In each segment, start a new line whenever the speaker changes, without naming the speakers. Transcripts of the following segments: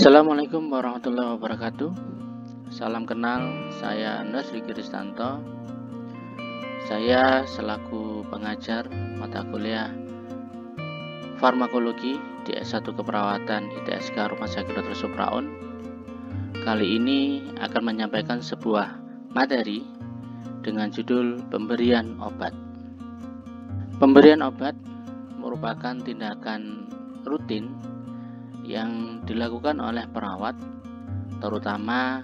Assalamualaikum warahmatullahi wabarakatuh. Salam kenal, saya Nes Riki Ristanto Saya selaku pengajar mata kuliah Farmakologi di S1 Keperawatan ITSK Rumah Sakit Dr. Supraun Kali ini akan menyampaikan sebuah materi dengan judul pemberian obat. Pemberian obat merupakan tindakan rutin yang dilakukan oleh perawat terutama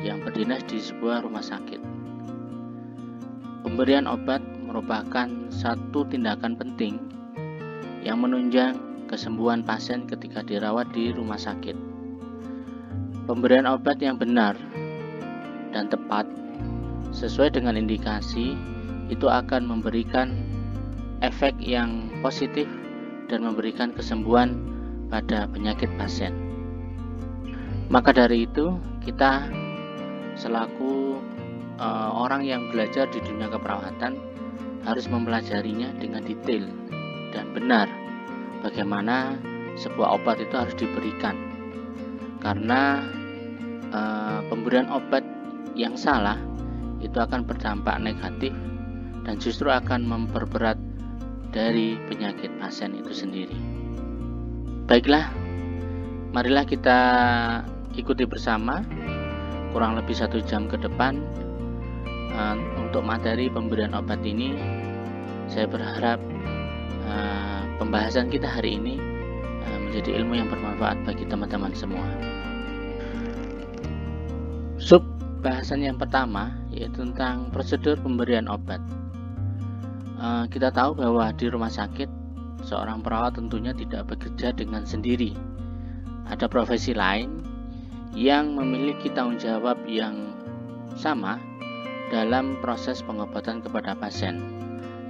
yang berdinas di sebuah rumah sakit. Pemberian obat merupakan satu tindakan penting yang menunjang kesembuhan pasien ketika dirawat di rumah sakit. Pemberian obat yang benar dan tepat sesuai dengan indikasi itu akan memberikan efek yang positif dan memberikan kesembuhan pada penyakit pasien. Maka dari itu, kita selaku uh, orang yang belajar di dunia keperawatan harus mempelajarinya dengan detail dan benar bagaimana sebuah obat itu harus diberikan. Karena uh, pemberian obat yang salah itu akan berdampak negatif dan justru akan memperberat dari penyakit pasien itu sendiri. Baiklah, marilah kita ikuti bersama kurang lebih satu jam ke depan uh, untuk materi pemberian obat ini. Saya berharap uh, pembahasan kita hari ini uh, menjadi ilmu yang bermanfaat bagi teman-teman semua. Sub bahasan yang pertama yaitu tentang prosedur pemberian obat. Eh, kita tahu bahwa di rumah sakit seorang perawat tentunya tidak bekerja dengan sendiri. Ada profesi lain yang memiliki tanggung jawab yang sama dalam proses pengobatan kepada pasien,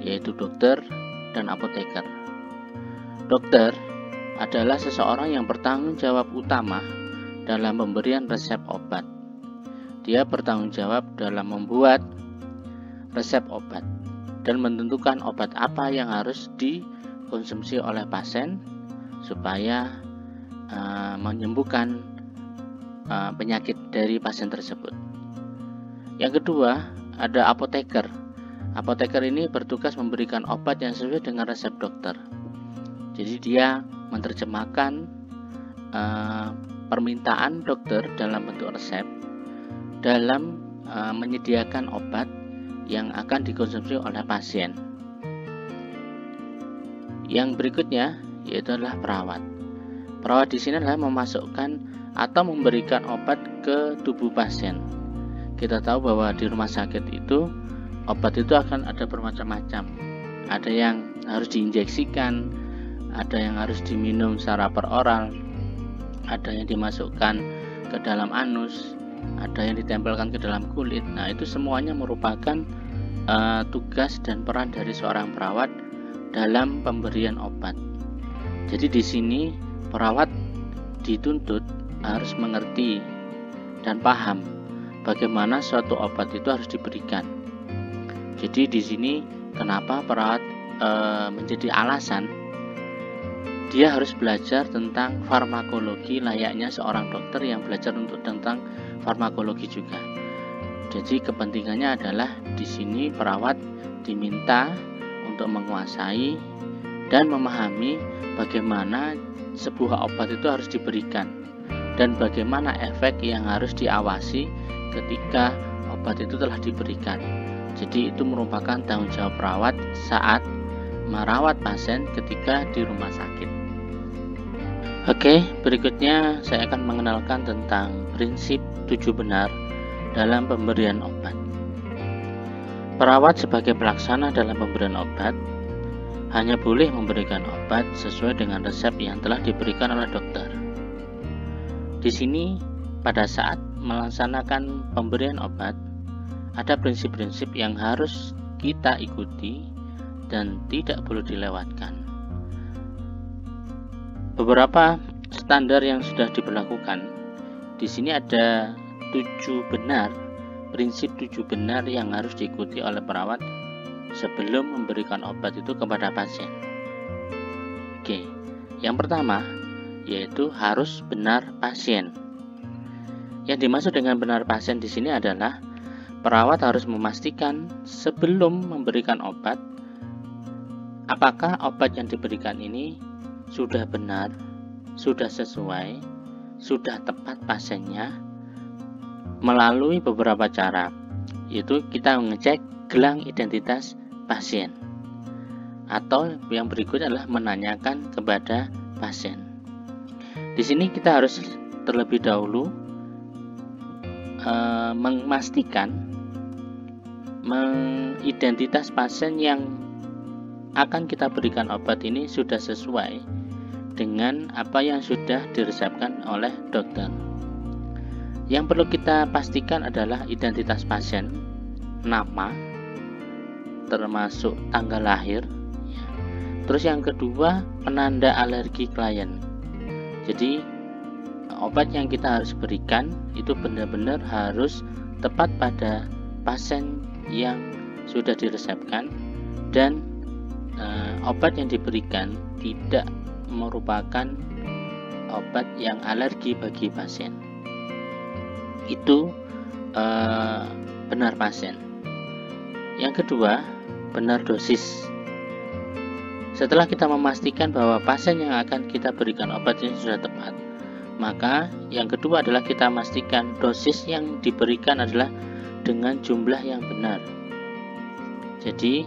yaitu dokter dan apoteker. Dokter adalah seseorang yang bertanggung jawab utama dalam pemberian resep obat. Dia bertanggung jawab dalam membuat resep obat dan menentukan obat apa yang harus dikonsumsi oleh pasien supaya uh, menyembuhkan uh, penyakit dari pasien tersebut. Yang kedua, ada apoteker. Apoteker ini bertugas memberikan obat yang sesuai dengan resep dokter. Jadi dia menerjemahkan uh, permintaan dokter dalam bentuk resep dalam uh, menyediakan obat yang akan dikonsumsi oleh pasien. Yang berikutnya yaitu adalah perawat. Perawat di sini adalah memasukkan atau memberikan obat ke tubuh pasien. Kita tahu bahwa di rumah sakit itu obat itu akan ada bermacam-macam. Ada yang harus diinjeksikan, ada yang harus diminum secara peroral, ada yang dimasukkan ke dalam anus, ada yang ditempelkan ke dalam kulit. Nah, itu semuanya merupakan uh, tugas dan peran dari seorang perawat dalam pemberian obat. Jadi di sini perawat dituntut harus mengerti dan paham bagaimana suatu obat itu harus diberikan. Jadi di sini kenapa perawat e, menjadi alasan dia harus belajar tentang farmakologi layaknya seorang dokter yang belajar untuk tentang farmakologi juga. Jadi kepentingannya adalah di sini perawat diminta untuk menguasai dan memahami bagaimana sebuah obat itu harus diberikan dan bagaimana efek yang harus diawasi ketika obat itu telah diberikan. Jadi itu merupakan tanggung jawab perawat saat merawat pasien ketika di rumah sakit. Oke, berikutnya saya akan mengenalkan tentang prinsip tujuh benar dalam pemberian obat. Perawat sebagai pelaksana dalam pemberian obat hanya boleh memberikan obat sesuai dengan resep yang telah diberikan oleh dokter. Di sini, pada saat melaksanakan pemberian obat, ada prinsip-prinsip yang harus kita ikuti dan tidak boleh dilewatkan. Beberapa standar yang sudah diberlakukan. Di sini ada tujuh benar, prinsip tujuh benar yang harus diikuti oleh perawat sebelum memberikan obat itu kepada pasien. Oke, yang pertama yaitu harus benar pasien. Yang dimaksud dengan benar pasien di sini adalah perawat harus memastikan sebelum memberikan obat apakah obat yang diberikan ini sudah benar, sudah sesuai, sudah tepat pasiennya melalui beberapa cara yaitu kita mengecek gelang identitas pasien atau yang berikut adalah menanyakan kepada pasien. Di sini kita harus terlebih dahulu e, memastikan mengidentitas pasien yang akan kita berikan obat ini sudah sesuai dengan apa yang sudah diresepkan oleh dokter. Yang perlu kita pastikan adalah identitas pasien, nama, termasuk tanggal lahir. Terus yang kedua, penanda alergi klien. Jadi obat yang kita harus berikan itu benar-benar harus tepat pada pasien yang sudah diresepkan dan e, obat yang diberikan tidak merupakan obat yang alergi bagi pasien. Itu e, benar pasien. Yang kedua, benar dosis. Setelah kita memastikan bahwa pasien yang akan kita berikan obat ini sudah tepat, maka yang kedua adalah kita memastikan dosis yang diberikan adalah dengan jumlah yang benar. Jadi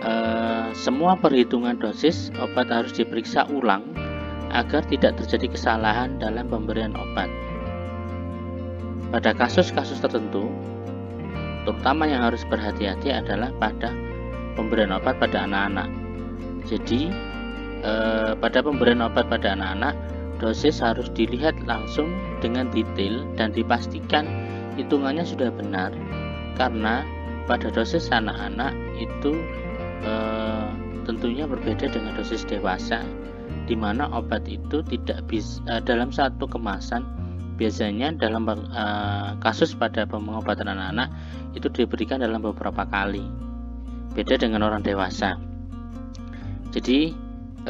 eh, semua perhitungan dosis obat harus diperiksa ulang agar tidak terjadi kesalahan dalam pemberian obat. Pada kasus-kasus tertentu, terutama yang harus berhati-hati adalah pada pemberian obat pada anak-anak. Jadi eh, pada pemberian obat pada anak-anak dosis harus dilihat langsung dengan detail dan dipastikan hitungannya sudah benar karena pada dosis anak-anak itu eh, tentunya berbeda dengan dosis dewasa di mana obat itu tidak bisa eh, dalam satu kemasan biasanya dalam uh, kasus pada pengobatan anak-anak itu diberikan dalam beberapa kali. Beda dengan orang dewasa. Jadi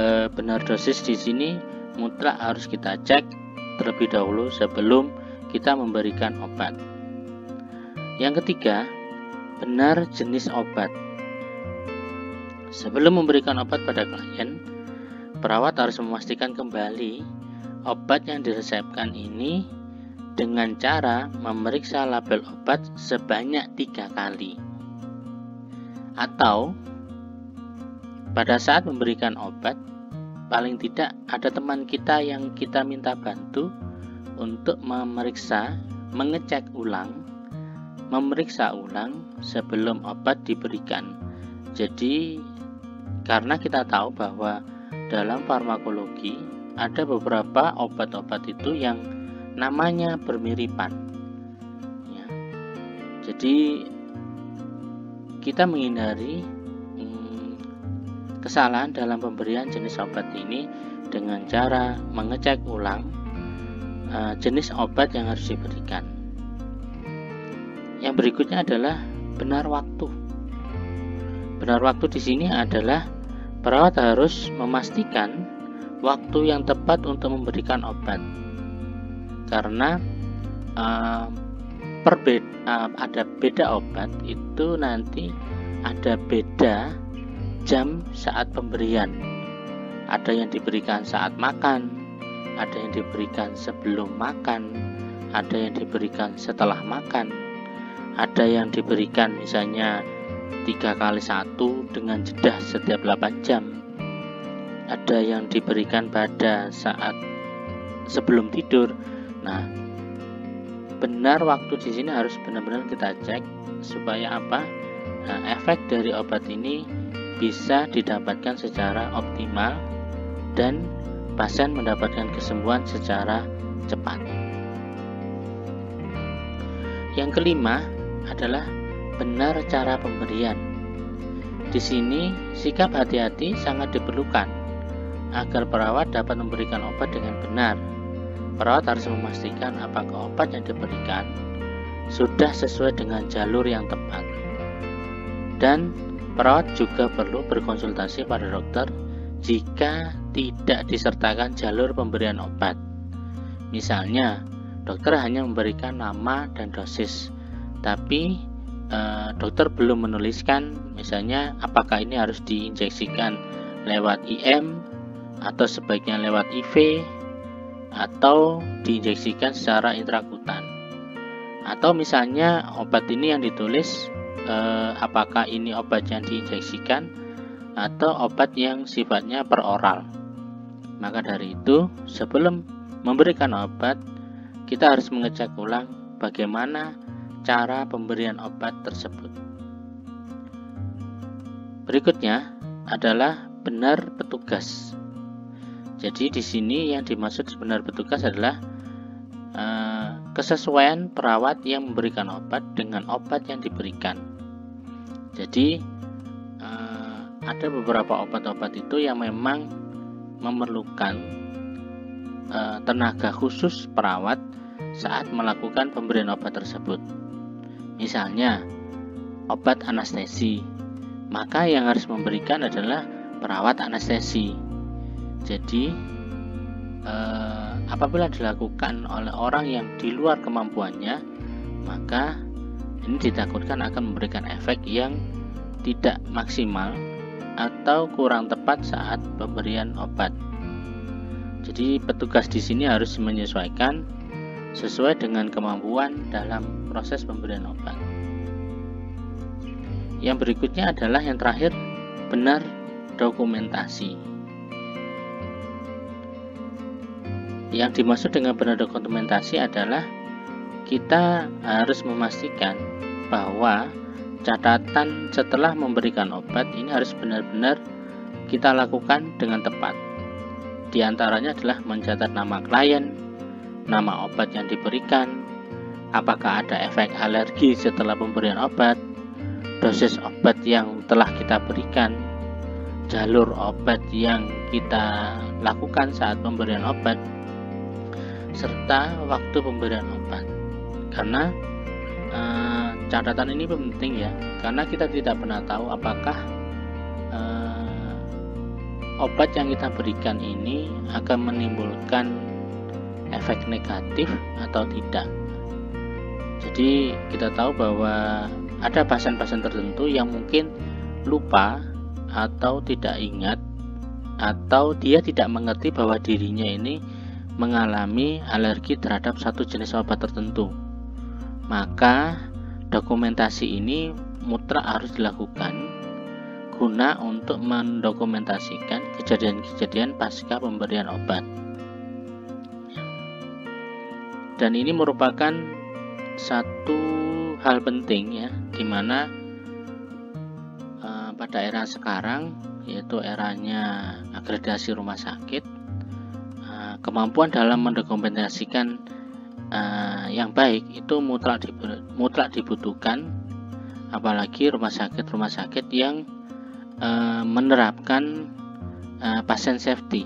uh, benar dosis di sini mutlak harus kita cek terlebih dahulu sebelum kita memberikan obat. Yang ketiga benar jenis obat. Sebelum memberikan obat pada klien perawat harus memastikan kembali obat yang diresepkan ini dengan cara memeriksa label obat sebanyak tiga kali. Atau pada saat memberikan obat paling tidak ada teman kita yang kita minta bantu untuk memeriksa mengecek ulang memeriksa ulang sebelum obat diberikan. Jadi karena kita tahu bahwa dalam farmakologi ada beberapa obat-obat itu yang namanya bermiripan. Ya. Jadi kita menghindari hmm, kesalahan dalam pemberian jenis obat ini dengan cara mengecek ulang uh, jenis obat yang harus diberikan. Yang berikutnya adalah benar waktu. Benar waktu di sini adalah perawat harus memastikan waktu yang tepat untuk memberikan obat karena uh, perbeda uh, ada beda obat itu nanti ada beda jam saat pemberian. Ada yang diberikan saat makan ada yang diberikan sebelum makan ada yang diberikan setelah makan. Ada yang diberikan misalnya tiga kali satu dengan jeda setiap 8 jam. Ada yang diberikan pada saat sebelum tidur Nah, benar waktu di sini harus benar-benar kita cek supaya apa? Nah, efek dari obat ini bisa didapatkan secara optimal dan pasien mendapatkan kesembuhan secara cepat. Yang kelima adalah benar cara pemberian. Di sini, sikap hati-hati sangat diperlukan agar perawat dapat memberikan obat dengan benar Perawat harus memastikan apakah obat yang diberikan sudah sesuai dengan jalur yang tepat. Dan perawat juga perlu berkonsultasi pada dokter jika tidak disertakan jalur pemberian obat. Misalnya, dokter hanya memberikan nama dan dosis, tapi eh, dokter belum menuliskan misalnya apakah ini harus diinjeksikan lewat IM atau sebaiknya lewat IV atau diinjeksikan secara intrakutan. Atau misalnya obat ini yang ditulis eh, apakah ini obat yang diinjeksikan atau obat yang sifatnya peroral. Maka dari itu sebelum memberikan obat kita harus mengecek ulang bagaimana cara pemberian obat tersebut. Berikutnya adalah benar petugas jadi di sini yang dimaksud benar petugas adalah uh, kesesuaian perawat yang memberikan obat dengan obat yang diberikan. Jadi uh, ada beberapa obat-obat itu yang memang memerlukan uh, tenaga khusus perawat saat melakukan pemberian obat tersebut. Misalnya obat anestesi, maka yang harus memberikan adalah perawat anestesi jadi eh, apabila dilakukan oleh orang yang di luar kemampuannya, maka ini ditakutkan akan memberikan efek yang tidak maksimal atau kurang tepat saat pemberian obat. Jadi petugas di sini harus menyesuaikan sesuai dengan kemampuan dalam proses pemberian obat. Yang berikutnya adalah yang terakhir benar dokumentasi. Yang dimaksud dengan benar dokumentasi adalah kita harus memastikan bahwa catatan setelah memberikan obat ini harus benar-benar kita lakukan dengan tepat. Di antaranya adalah mencatat nama klien, nama obat yang diberikan, apakah ada efek alergi setelah pemberian obat, dosis obat yang telah kita berikan, jalur obat yang kita lakukan saat pemberian obat, serta waktu pemberian obat. Karena uh, catatan ini penting ya, karena kita tidak pernah tahu apakah uh, obat yang kita berikan ini akan menimbulkan efek negatif atau tidak. Jadi kita tahu bahwa ada pasien-pasien tertentu yang mungkin lupa atau tidak ingat atau dia tidak mengerti bahwa dirinya ini mengalami alergi terhadap satu jenis obat tertentu. Maka dokumentasi ini mutlak harus dilakukan guna untuk mendokumentasikan kejadian-kejadian pasca pemberian obat. Dan ini merupakan satu hal penting ya, di mana uh, pada era sekarang yaitu eranya akreditasi rumah sakit kemampuan dalam mendokumentasikan uh, yang baik itu mutlak mutlak dibutuhkan apalagi rumah sakit rumah sakit yang uh, menerapkan uh, pasien safety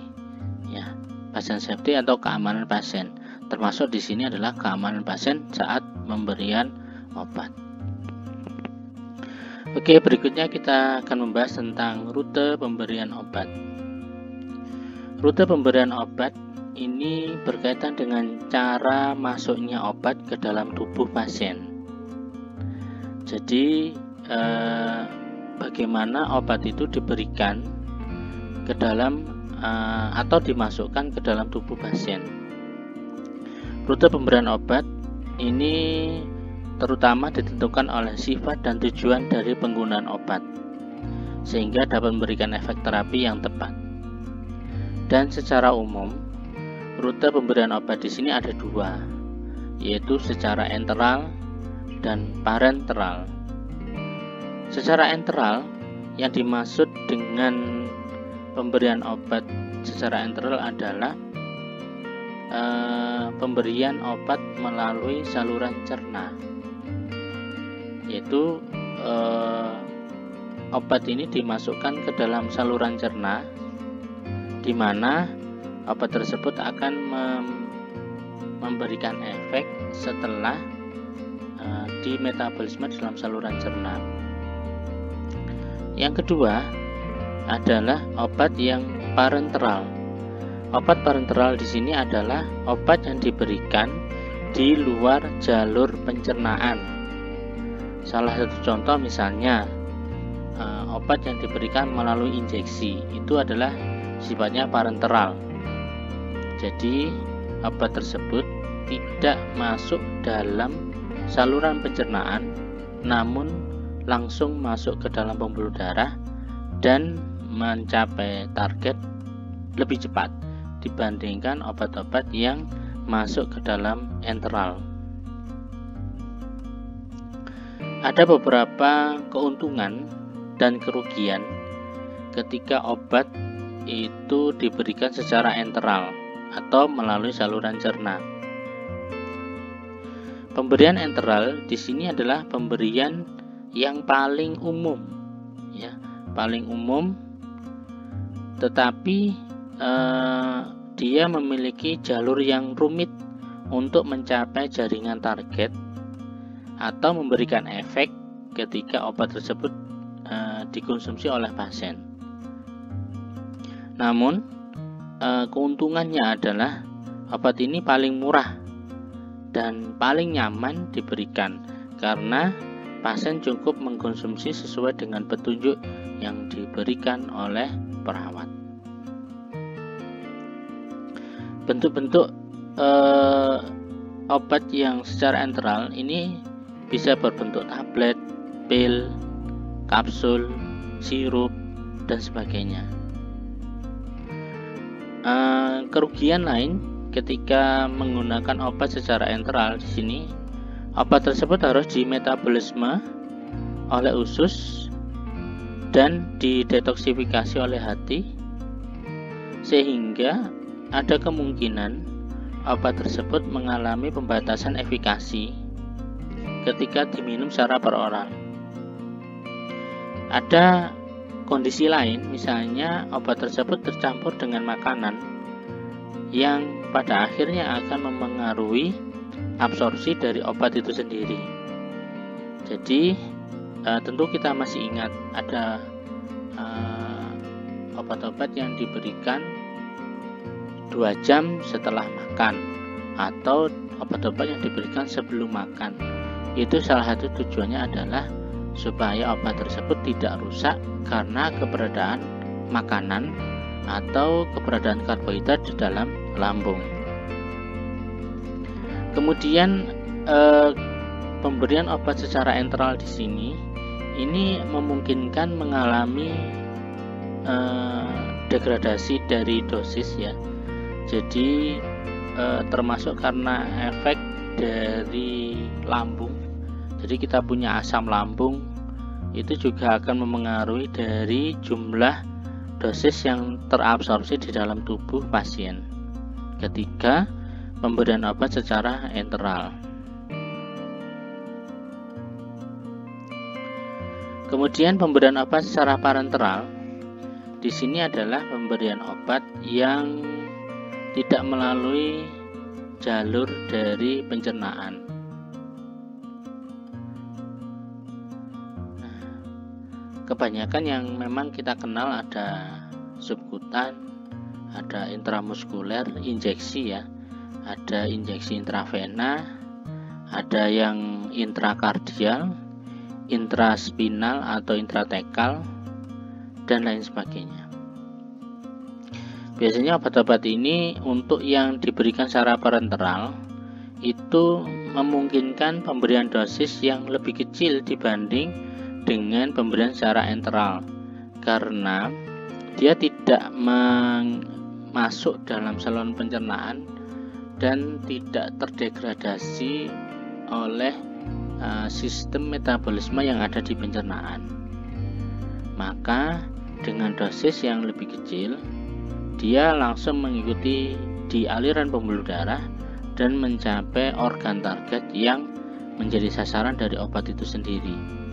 ya pasien safety atau keamanan pasien termasuk di sini adalah keamanan pasien saat pemberian obat Oke, berikutnya kita akan membahas tentang rute pemberian obat. Rute pemberian obat ini berkaitan dengan cara masuknya obat ke dalam tubuh pasien. Jadi, eh, bagaimana obat itu diberikan ke dalam eh, atau dimasukkan ke dalam tubuh pasien. Rute pemberian obat ini terutama ditentukan oleh sifat dan tujuan dari penggunaan obat, sehingga dapat memberikan efek terapi yang tepat. Dan secara umum, Rute pemberian obat di sini ada dua, yaitu secara enteral dan parenteral. Secara enteral yang dimaksud dengan pemberian obat secara enteral adalah e, pemberian obat melalui saluran cerna, yaitu e, obat ini dimasukkan ke dalam saluran cerna, di mana obat tersebut akan mem memberikan efek setelah uh, di metabolisme dalam saluran cerna. Yang kedua adalah obat yang parenteral. Obat parenteral di sini adalah obat yang diberikan di luar jalur pencernaan. Salah satu contoh misalnya eh, obat yang diberikan melalui injeksi itu adalah sifatnya parenteral. Jadi obat tersebut tidak masuk dalam saluran pencernaan namun langsung masuk ke dalam pembuluh darah dan mencapai target lebih cepat dibandingkan obat-obat yang masuk ke dalam enteral. Ada beberapa keuntungan dan kerugian ketika obat itu diberikan secara enteral atau melalui saluran cerna. Pemberian enteral di sini adalah pemberian yang paling umum, ya, paling umum, tetapi eh, dia memiliki jalur yang rumit untuk mencapai jaringan target atau memberikan efek ketika obat tersebut eh, dikonsumsi oleh pasien. Namun, eh, keuntungannya adalah obat ini paling murah dan paling nyaman diberikan karena pasien cukup mengkonsumsi sesuai dengan petunjuk yang diberikan oleh perawat. Bentuk-bentuk eh, obat yang secara enteral ini bisa berbentuk tablet, pil, kapsul, sirup, dan sebagainya. Eh, kerugian lain ketika menggunakan obat secara enteral di sini obat tersebut harus dimetabolisme oleh usus dan didetoksifikasi oleh hati sehingga ada kemungkinan obat tersebut mengalami pembatasan efikasi ketika diminum secara per orang. Ada kondisi lain, misalnya obat tersebut tercampur dengan makanan yang pada akhirnya akan mempengaruhi absorpsi dari obat itu sendiri. Jadi uh, tentu kita masih ingat ada uh, obat-obat yang diberikan dua jam setelah makan atau obat-obat yang diberikan sebelum makan. Itu salah satu tujuannya adalah supaya obat tersebut tidak rusak karena keberadaan makanan atau keberadaan karbohidrat di dalam lambung. Kemudian eh, pemberian obat secara enteral di sini ini memungkinkan mengalami eh, degradasi dari dosis ya. Jadi eh, termasuk karena efek dari lambung. Jadi kita punya asam lambung itu juga akan memengaruhi dari jumlah dosis yang terabsorpsi di dalam tubuh pasien ketika pemberian obat secara enteral. Kemudian pemberian obat secara parenteral di sini adalah pemberian obat yang tidak melalui jalur dari pencernaan. Kebanyakan yang memang kita kenal ada subkutan, ada intramuskuler injeksi ya ada injeksi intravena ada yang intrakardial intraspinal atau intratekal dan lain sebagainya. Biasanya obat-obat ini untuk yang diberikan secara parenteral itu memungkinkan pemberian dosis yang lebih kecil dibanding dengan pemberian secara enteral karena dia tidak masuk dalam saluran pencernaan dan tidak terdegradasi oleh uh, sistem metabolisme yang ada di pencernaan. Maka dengan dosis yang lebih kecil, dia langsung mengikuti di aliran pembuluh darah dan mencapai organ target yang menjadi sasaran dari obat itu sendiri.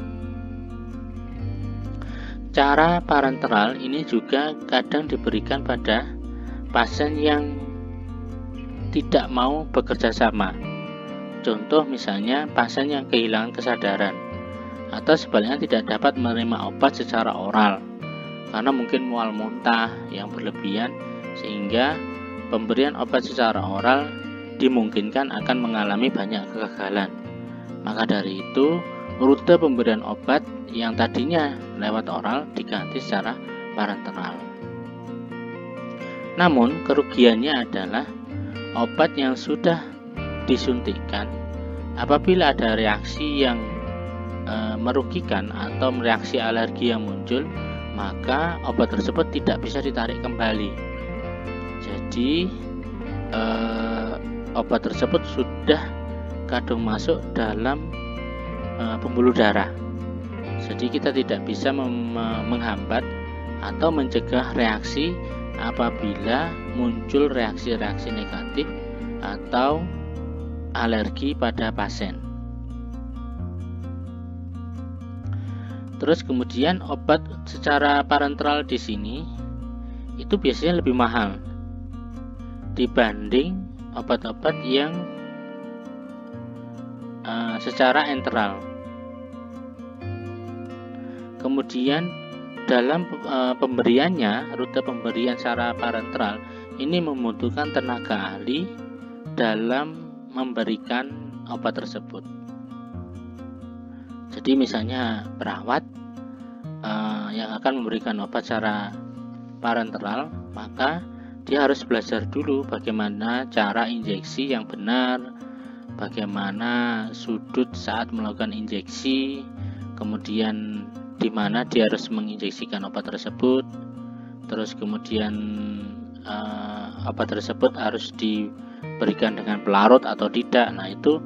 Cara parenteral ini juga kadang diberikan pada pasien yang tidak mau bekerja sama. Contoh misalnya pasien yang kehilangan kesadaran atau sebaliknya tidak dapat menerima obat secara oral karena mungkin mual muntah yang berlebihan sehingga pemberian obat secara oral dimungkinkan akan mengalami banyak kegagalan. Maka dari itu, rute pemberian obat yang tadinya lewat oral diganti secara parenteral. Namun, kerugiannya adalah obat yang sudah disuntikkan apabila ada reaksi yang e, merugikan atau reaksi alergi yang muncul maka obat tersebut tidak bisa ditarik kembali. Jadi eh, obat tersebut sudah kadung masuk dalam eh, pembuluh darah. Jadi kita tidak bisa menghambat atau mencegah reaksi apabila muncul reaksi-reaksi negatif atau alergi pada pasien. Terus kemudian obat secara parenteral di sini itu biasanya lebih mahal dibanding obat-obat yang uh, secara enteral. Kemudian dalam uh, pemberiannya, rute pemberian secara parenteral ini membutuhkan tenaga ahli dalam memberikan obat tersebut. Jadi misalnya perawat uh, yang akan memberikan obat secara parenteral, maka dia harus belajar dulu bagaimana cara injeksi yang benar, bagaimana sudut saat melakukan injeksi, kemudian di mana dia harus menginjeksikan obat tersebut, terus kemudian uh, obat tersebut harus diberikan dengan pelarut atau tidak. Nah, itu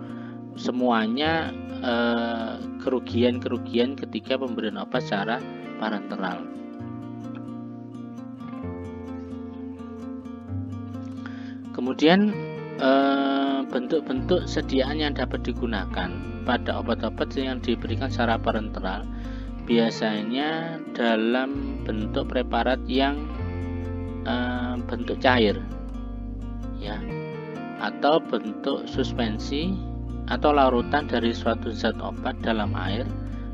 semuanya Eh, kerugian-kerugian ketika pemberian obat secara parenteral. Kemudian eh, bentuk-bentuk sediaan yang dapat digunakan pada obat-obat yang diberikan secara parenteral biasanya dalam bentuk preparat yang eh, bentuk cair ya atau bentuk suspensi atau larutan dari suatu zat obat dalam air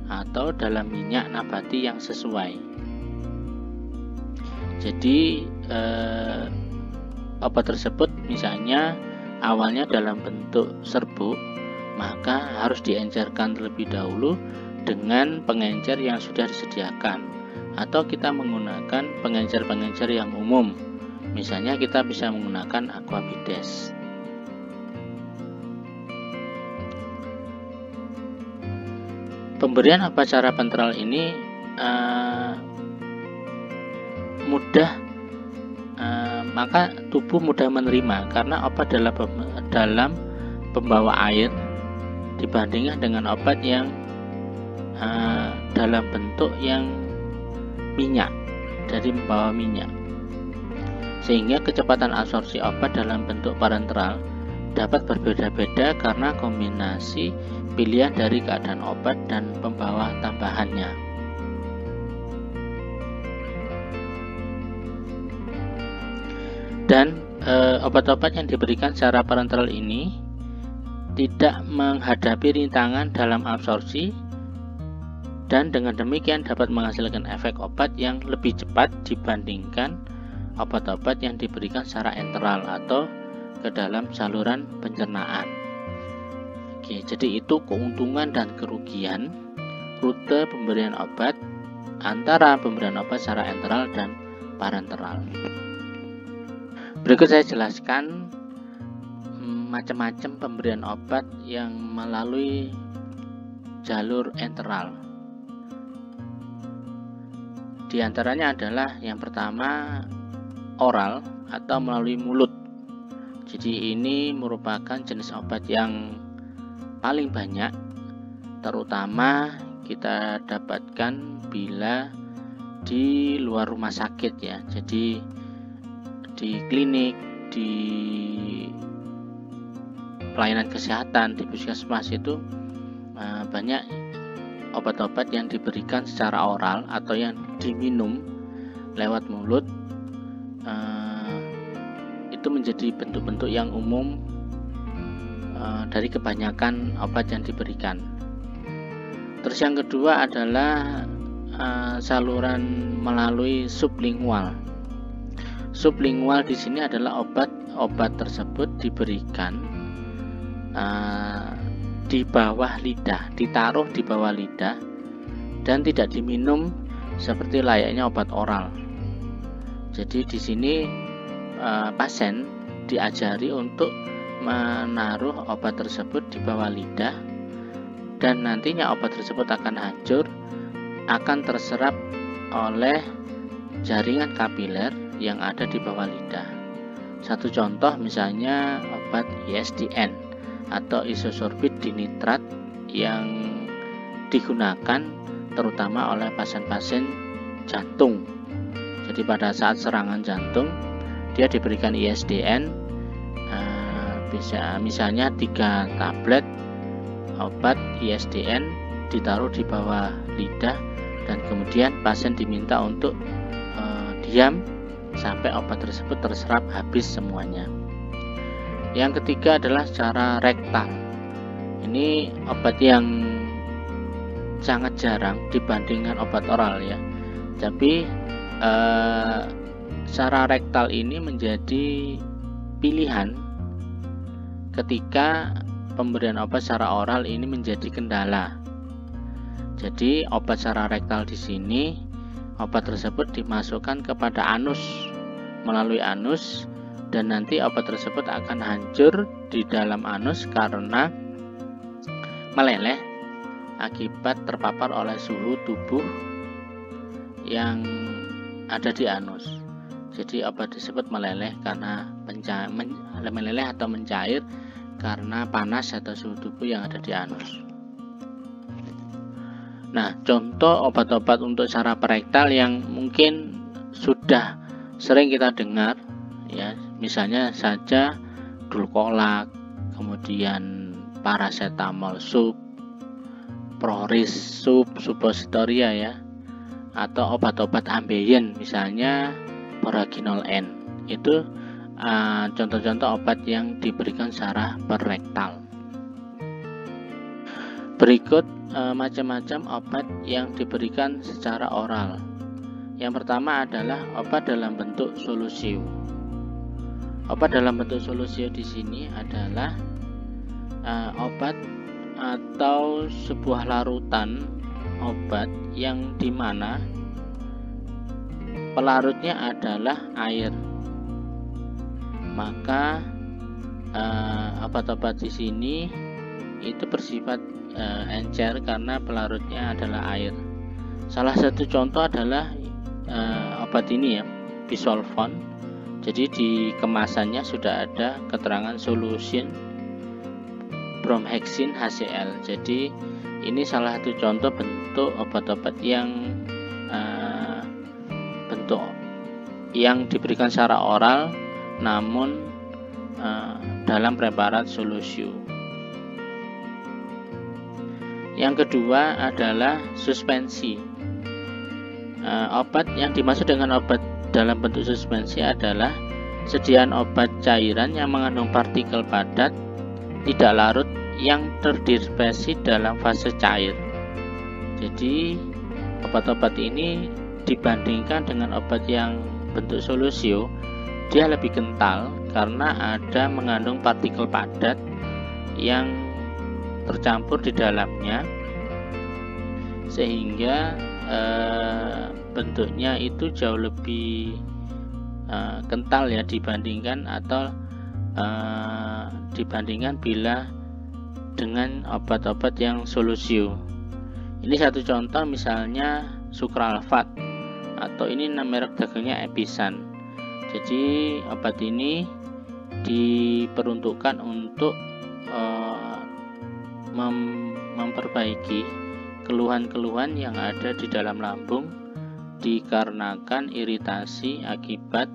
atau dalam minyak nabati yang sesuai. Jadi eh, obat tersebut misalnya awalnya dalam bentuk serbuk, maka harus diencerkan terlebih dahulu dengan pengencer yang sudah disediakan atau kita menggunakan pengencer-pengencer yang umum. Misalnya kita bisa menggunakan aquabides. pemberian apa cara pentral ini uh, mudah uh, maka tubuh mudah menerima karena obat dalam dalam pembawa air dibandingkan dengan obat yang uh, dalam bentuk yang minyak dari membawa minyak sehingga kecepatan absorpsi obat dalam bentuk parenteral dapat berbeda-beda karena kombinasi pilihan dari keadaan obat dan pembawa tambahannya. Dan e, obat-obat yang diberikan secara parenteral ini tidak menghadapi rintangan dalam absorpsi dan dengan demikian dapat menghasilkan efek obat yang lebih cepat dibandingkan obat-obat yang diberikan secara enteral atau ke dalam saluran pencernaan. Oke, jadi itu keuntungan dan kerugian rute pemberian obat antara pemberian obat secara enteral dan parenteral. Berikut saya jelaskan hmm, macam-macam pemberian obat yang melalui jalur enteral. Di antaranya adalah yang pertama oral atau melalui mulut. Jadi ini merupakan jenis obat yang paling banyak terutama kita dapatkan bila di luar rumah sakit ya jadi di klinik di pelayanan kesehatan di puskesmas itu eh, banyak obat-obat yang diberikan secara oral atau yang diminum lewat mulut eh, itu menjadi bentuk-bentuk yang umum Eh, dari kebanyakan obat yang diberikan. Terus yang kedua adalah uh, saluran melalui sublingual. Sublingual di sini adalah obat obat tersebut diberikan uh, di bawah lidah, ditaruh di bawah lidah dan tidak diminum seperti layaknya obat oral. Jadi di sini uh, pasien diajari untuk menaruh obat tersebut di bawah lidah dan nantinya obat tersebut akan hancur akan terserap oleh jaringan kapiler yang ada di bawah lidah. Satu contoh misalnya obat ISDN atau isosorbit dinitrat yang digunakan terutama oleh pasien-pasien jantung. Jadi pada saat serangan jantung dia diberikan ISDN eh, bisa misalnya tiga tablet obat ISDN ditaruh di bawah lidah dan kemudian pasien diminta untuk uh, diam sampai obat tersebut terserap habis semuanya. Yang ketiga adalah secara rektal. Ini obat yang sangat jarang dibandingkan obat oral ya. Tapi eh, secara rektal ini menjadi pilihan ketika pemberian obat secara oral ini menjadi kendala. Jadi obat secara rektal di sini obat tersebut dimasukkan kepada anus melalui anus dan nanti obat tersebut akan hancur di dalam anus karena meleleh akibat terpapar oleh suhu tubuh yang ada di anus. Jadi obat tersebut meleleh karena mencair, meleleh atau mencair karena panas atau suhu tubuh yang ada di anus. Nah, contoh obat-obat untuk saraf rektal yang mungkin sudah sering kita dengar ya, misalnya saja dulkolak, kemudian paracetamol sub, proris sub, suppositoria ya, atau obat-obat ambeien misalnya paraginol N. Itu ah, contoh-contoh uh, obat yang diberikan secara perrektal. Berikut Eh, macam-macam obat yang diberikan secara oral. Yang pertama adalah obat dalam bentuk solusi. Obat dalam bentuk solusi di sini adalah uh, obat atau sebuah larutan obat yang di mana pelarutnya adalah air. Maka uh, obat-obat di sini itu bersifat uh, encer karena pelarutnya adalah air. Salah satu contoh adalah uh, obat ini ya, bisolvon. Jadi di kemasannya sudah ada keterangan solution bromhexin HCl. Jadi ini salah satu contoh bentuk obat-obat yang uh, bentuk yang diberikan secara oral namun uh, dalam preparat solusi. Yang kedua adalah suspensi. Uh, obat yang dimaksud dengan obat dalam bentuk suspensi adalah sediaan obat cairan yang mengandung partikel padat tidak larut yang terdispersi dalam fase cair. Jadi obat-obat ini dibandingkan dengan obat yang bentuk solusio dia lebih kental karena ada mengandung partikel padat yang tercampur di dalamnya sehingga e, bentuknya itu jauh lebih e, kental ya dibandingkan atau e, dibandingkan bila dengan obat-obat yang solusio. Ini satu contoh misalnya sukralfat atau ini merek dagangnya Episan. Jadi obat ini diperuntukkan untuk mem memperbaiki keluhan-keluhan yang ada di dalam lambung dikarenakan iritasi akibat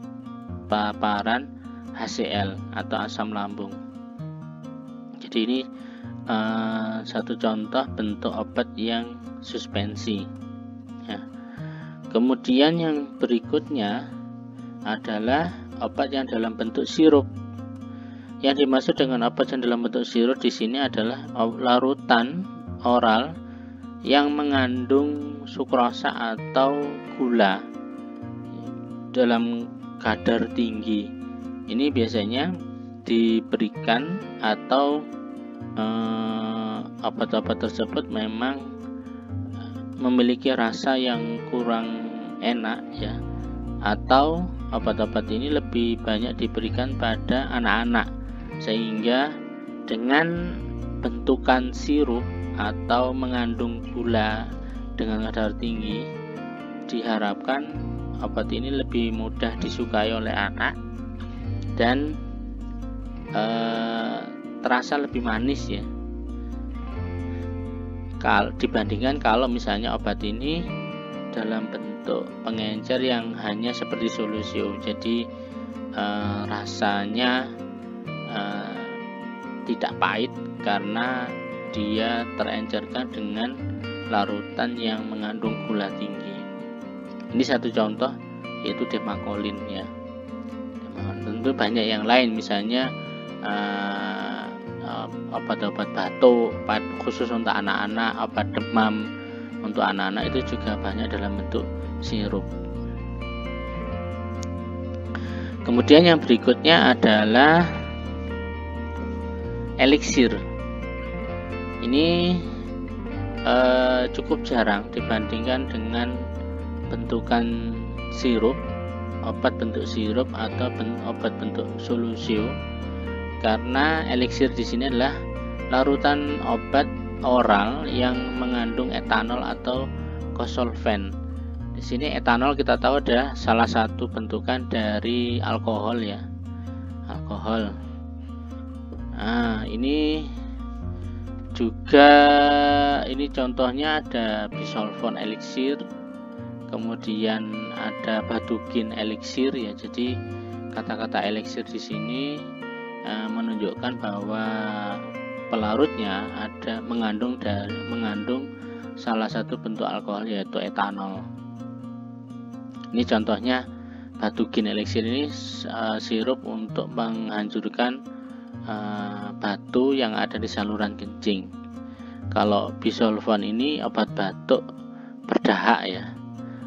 paparan HCl atau asam lambung. Jadi ini uh, satu contoh bentuk obat yang suspensi. Ya. Kemudian yang berikutnya adalah obat yang dalam bentuk sirup yang dimaksud dengan obat yang dalam bentuk sirup di sini adalah larutan oral yang mengandung sukrosa atau gula dalam kadar tinggi. Ini biasanya diberikan atau eh, obat-obat tersebut memang memiliki rasa yang kurang enak ya atau obat-obat ini lebih banyak diberikan pada anak-anak sehingga dengan bentukan sirup atau mengandung gula dengan kadar tinggi diharapkan obat ini lebih mudah disukai oleh anak dan eh, terasa lebih manis ya. Kal dibandingkan kalau misalnya obat ini dalam bentuk pengencer yang hanya seperti solusium jadi eh, rasanya eh, tidak pahit karena dia terencerkan dengan larutan yang mengandung gula tinggi. Ini satu contoh yaitu demakolin ya. Tentu banyak yang lain misalnya uh, obat-obat batuk khusus untuk anak-anak, obat demam untuk anak-anak itu juga banyak dalam bentuk sirup. Kemudian yang berikutnya adalah eliksir ini eh, cukup jarang dibandingkan dengan bentukan sirup obat bentuk sirup atau obat bentuk solusio karena eliksir di sini adalah larutan obat oral yang mengandung etanol atau kosolven. Di sini etanol kita tahu adalah salah satu bentukan dari alkohol ya. Alkohol. Nah, ini juga ini contohnya ada bisolvon elixir kemudian ada badukin elixir ya. Jadi kata-kata elixir di sini e, menunjukkan bahwa pelarutnya ada mengandung dari mengandung salah satu bentuk alkohol yaitu etanol. Ini contohnya badukin elixir ini e, sirup untuk menghancurkan uh, batu yang ada di saluran kencing. Kalau bisolvon ini obat batuk berdahak ya,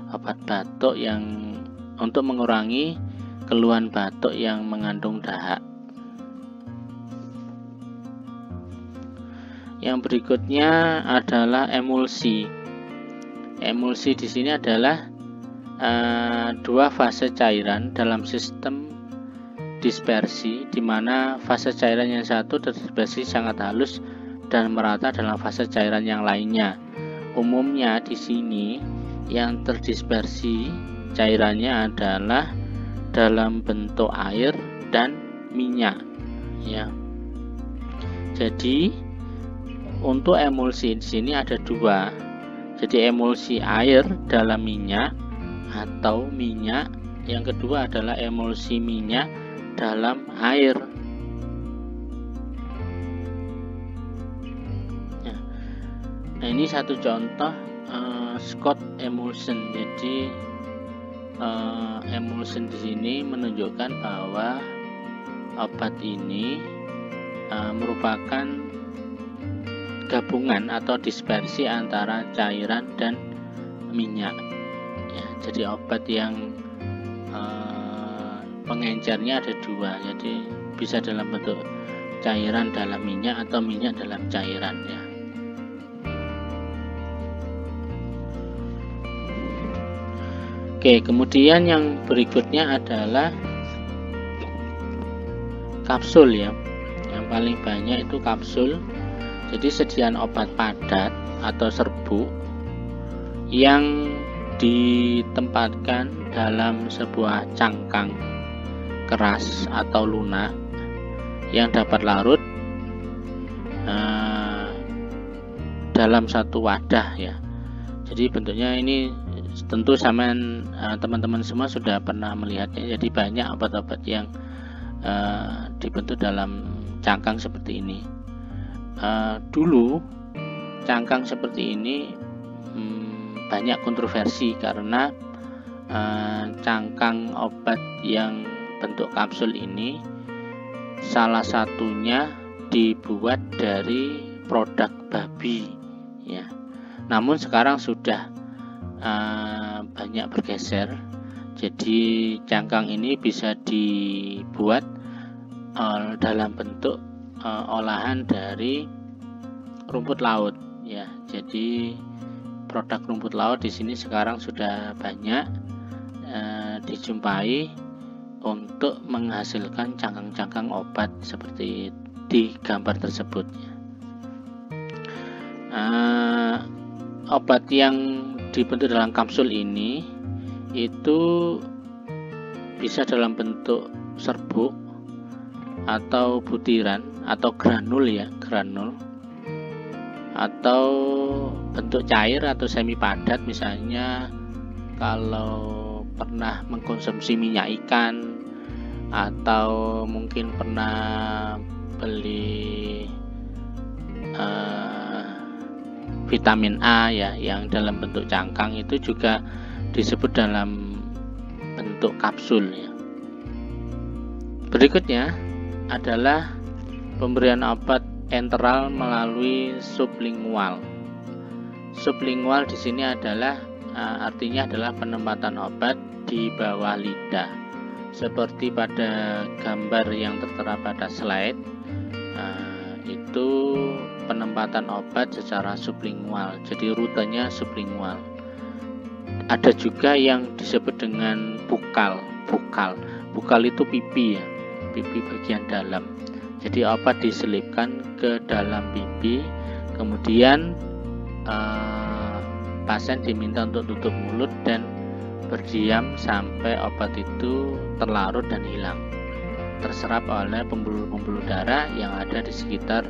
obat batuk yang untuk mengurangi keluhan batuk yang mengandung dahak. Yang berikutnya adalah emulsi. Emulsi di sini adalah uh, dua fase cairan dalam sistem dispersi di mana fase cairan yang satu terdispersi sangat halus dan merata dalam fase cairan yang lainnya. Umumnya di sini yang terdispersi cairannya adalah dalam bentuk air dan minyak ya. Jadi untuk emulsi di sini ada dua. Jadi emulsi air dalam minyak atau minyak. Yang kedua adalah emulsi minyak dalam air. Ya. Nah, ini satu contoh uh, Scott emulsion. Jadi uh, emulsion di sini menunjukkan bahwa obat ini uh, merupakan gabungan atau dispersi antara cairan dan minyak. Ya, jadi obat yang pengencernya ada dua jadi bisa dalam bentuk cairan dalam minyak atau minyak dalam cairan ya Oke, kemudian yang berikutnya adalah kapsul ya. Yang paling banyak itu kapsul. Jadi sediaan obat padat atau serbuk yang ditempatkan dalam sebuah cangkang keras atau lunak yang dapat larut uh, dalam satu wadah ya. Jadi bentuknya ini tentu sama uh, teman-teman semua sudah pernah melihatnya. Jadi banyak obat-obat yang uh, dibentuk dalam cangkang seperti ini. Dulu cangkang seperti ini hmm, banyak kontroversi karena cangkang obat yang bentuk kapsul ini salah satunya dibuat dari produk babi ya. namun sekarang sudah uh, banyak bergeser. Jadi cangkang ini bisa dibuat uh, dalam bentuk uh, olahan dari rumput laut ya. Jadi produk rumput laut di sini sekarang sudah banyak uh, dijumpai untuk menghasilkan cangkang-cangkang obat seperti di gambar tersebut. Uh, obat yang dibentuk dalam kapsul ini itu bisa dalam bentuk serbuk atau butiran atau granul ya granul. Atau bentuk cair atau semi padat misalnya. Kalau pernah mengkonsumsi minyak ikan atau mungkin pernah beli uh, vitamin A ya yang dalam bentuk cangkang itu juga disebut dalam bentuk kapsul ya. Berikutnya adalah pemberian obat enteral melalui sublingual. Sublingual di sini adalah artinya adalah penempatan obat di bawah lidah. Seperti pada gambar yang tertera pada slide, uh, itu penempatan obat secara sublingual. Jadi rutenya sublingual. Ada juga yang disebut dengan bukal. Bukal, bukal itu pipi ya, pipi bagian dalam jadi obat diselipkan ke dalam pipi kemudian eh, pasien diminta untuk tutup mulut dan berdiam sampai obat itu terlarut dan hilang. Terserap oleh pembuluh-pembuluh darah yang ada di sekitar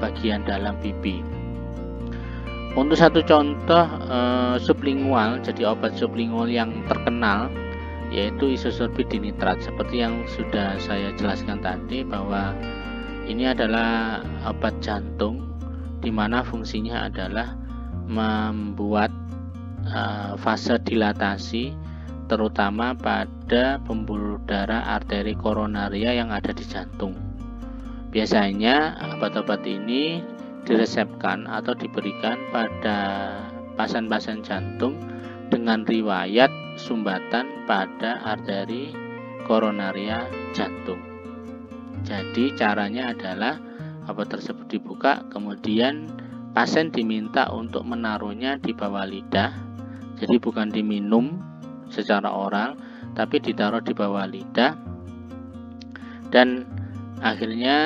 bagian dalam pipi. Untuk satu contoh eh, sublingual jadi obat sublingual yang terkenal yaitu isosorbit dinitrat. Seperti yang sudah saya jelaskan tadi bahwa ini adalah obat jantung di mana fungsinya adalah membuat uh, fase dilatasi terutama pada pembuluh darah arteri koronaria yang ada di jantung. Biasanya obat-obat ini diresepkan atau diberikan pada pasien-pasien jantung dengan riwayat sumbatan pada arteri koronaria jantung. Jadi caranya adalah obat tersebut dibuka, kemudian pasien diminta untuk menaruhnya di bawah lidah. Jadi bukan diminum secara oral, tapi ditaruh di bawah lidah. Dan akhirnya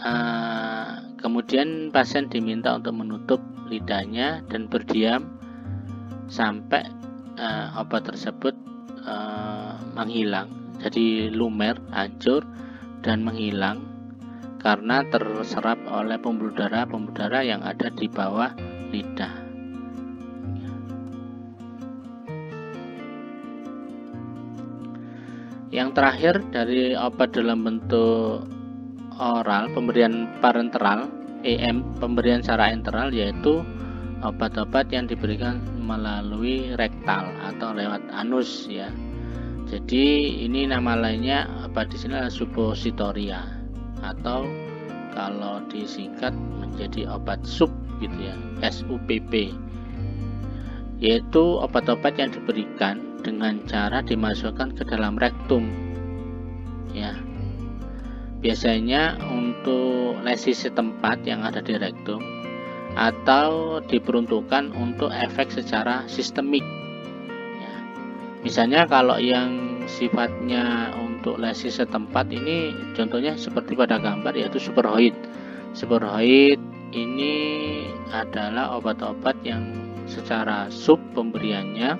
uh, kemudian pasien diminta untuk menutup lidahnya dan berdiam sampai uh, obat tersebut uh, menghilang jadi lumer hancur dan menghilang karena terserap oleh pembuluh darah pembuluh darah yang ada di bawah lidah yang terakhir dari obat dalam bentuk oral pemberian parenteral EM pemberian secara enteral yaitu obat-obat yang diberikan melalui rektal atau lewat anus ya. Jadi ini nama lainnya apa di sini adalah suppositoria atau kalau disingkat menjadi obat sup gitu ya, SUPP. Yaitu obat-obat yang diberikan dengan cara dimasukkan ke dalam rektum. Ya. Biasanya untuk lesi setempat yang ada di rektum atau diperuntukkan untuk efek secara sistemik. Ya. Misalnya kalau yang sifatnya untuk lesi setempat ini contohnya seperti pada gambar yaitu superhoid. Superhoid ini adalah obat-obat yang secara sub pemberiannya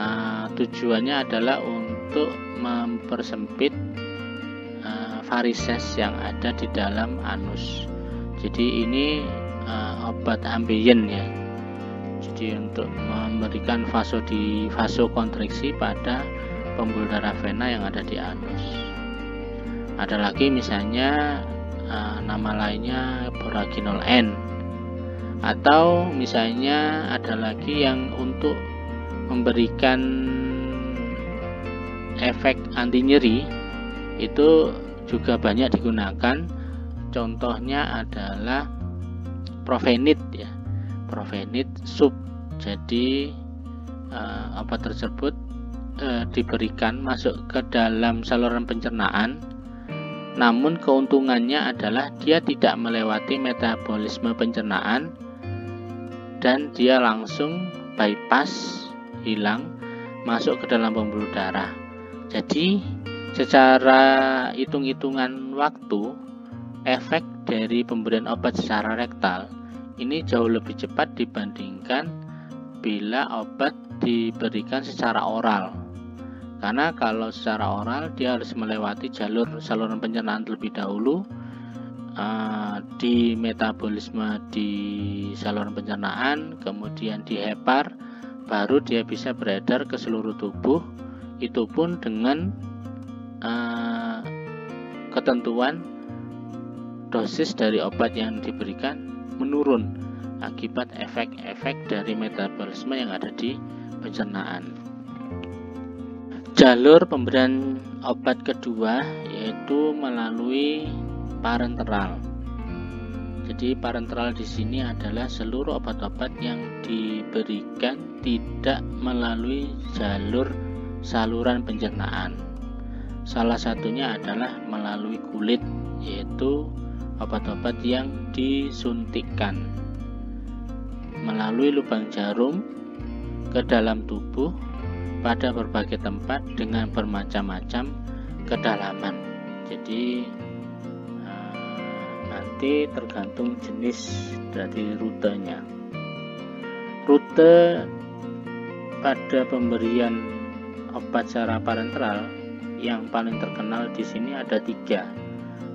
uh, tujuannya adalah untuk mempersempit uh, varises yang ada di dalam anus. Jadi ini uh, obat ambien ya jadi untuk memberikan di vasokontriksi pada pembuluh darah vena yang ada di anus. Ada lagi misalnya uh, nama lainnya boraginol N. Atau misalnya ada lagi yang untuk memberikan efek anti nyeri itu juga banyak digunakan. Contohnya adalah Provenit ya. Provенit sub jadi uh, obat tersebut uh, diberikan masuk ke dalam saluran pencernaan namun keuntungannya adalah dia tidak melewati metabolisme pencernaan dan dia langsung bypass hilang masuk ke dalam pembuluh darah jadi secara hitung-hitungan waktu efek dari pemberian obat secara rektal ini jauh lebih cepat dibandingkan bila obat diberikan secara oral. Karena kalau secara oral dia harus melewati jalur saluran pencernaan terlebih dahulu uh, di metabolisme di saluran pencernaan, kemudian di hepar, baru dia bisa beredar ke seluruh tubuh. Itu pun dengan uh, ketentuan dosis dari obat yang diberikan menurun akibat efek-efek dari metabolisme yang ada di pencernaan. Jalur pemberian obat kedua yaitu melalui parenteral. Jadi parenteral di sini adalah seluruh obat-obat yang diberikan tidak melalui jalur saluran pencernaan. Salah satunya adalah melalui kulit yaitu obat-obat yang disuntikkan melalui lubang jarum ke dalam tubuh pada berbagai tempat dengan bermacam-macam kedalaman. Jadi eh, nanti tergantung jenis dari rutenya. Rute pada pemberian obat secara parenteral yang paling terkenal di sini ada tiga,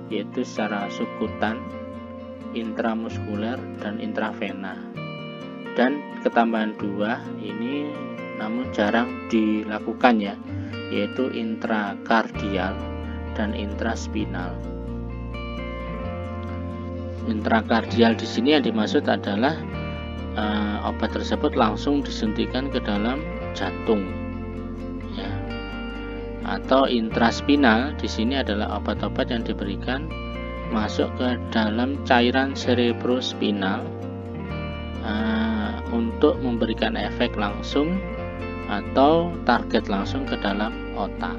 yaitu secara subkutan, intramuskuler, dan intravena dan ketambahan dua ini namun jarang dilakukan ya yaitu intrakardial dan intraspinal. Intrakardial di sini yang dimaksud adalah uh, obat tersebut langsung disuntikan ke dalam jantung ya. Atau intraspinal di sini adalah obat-obat yang diberikan masuk ke dalam cairan cerebrospinal uh, untuk memberikan efek langsung atau target langsung ke dalam otak.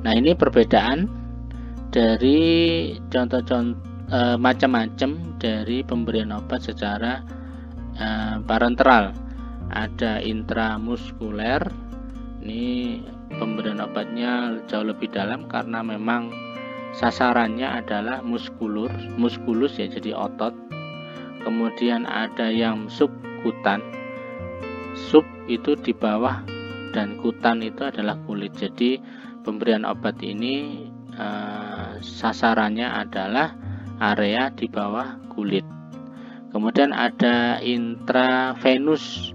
Nah, ini perbedaan dari contoh-contoh e, macam-macam dari pemberian obat secara e, parenteral. Ada intramuskuler. Ini pemberian obatnya jauh lebih dalam karena memang sasarannya adalah muskulur, muskulus ya jadi otot kemudian ada yang subkutan sub itu di bawah dan kutan itu adalah kulit. Jadi pemberian obat ini eh, sasarannya adalah area di bawah kulit. Kemudian ada intravenus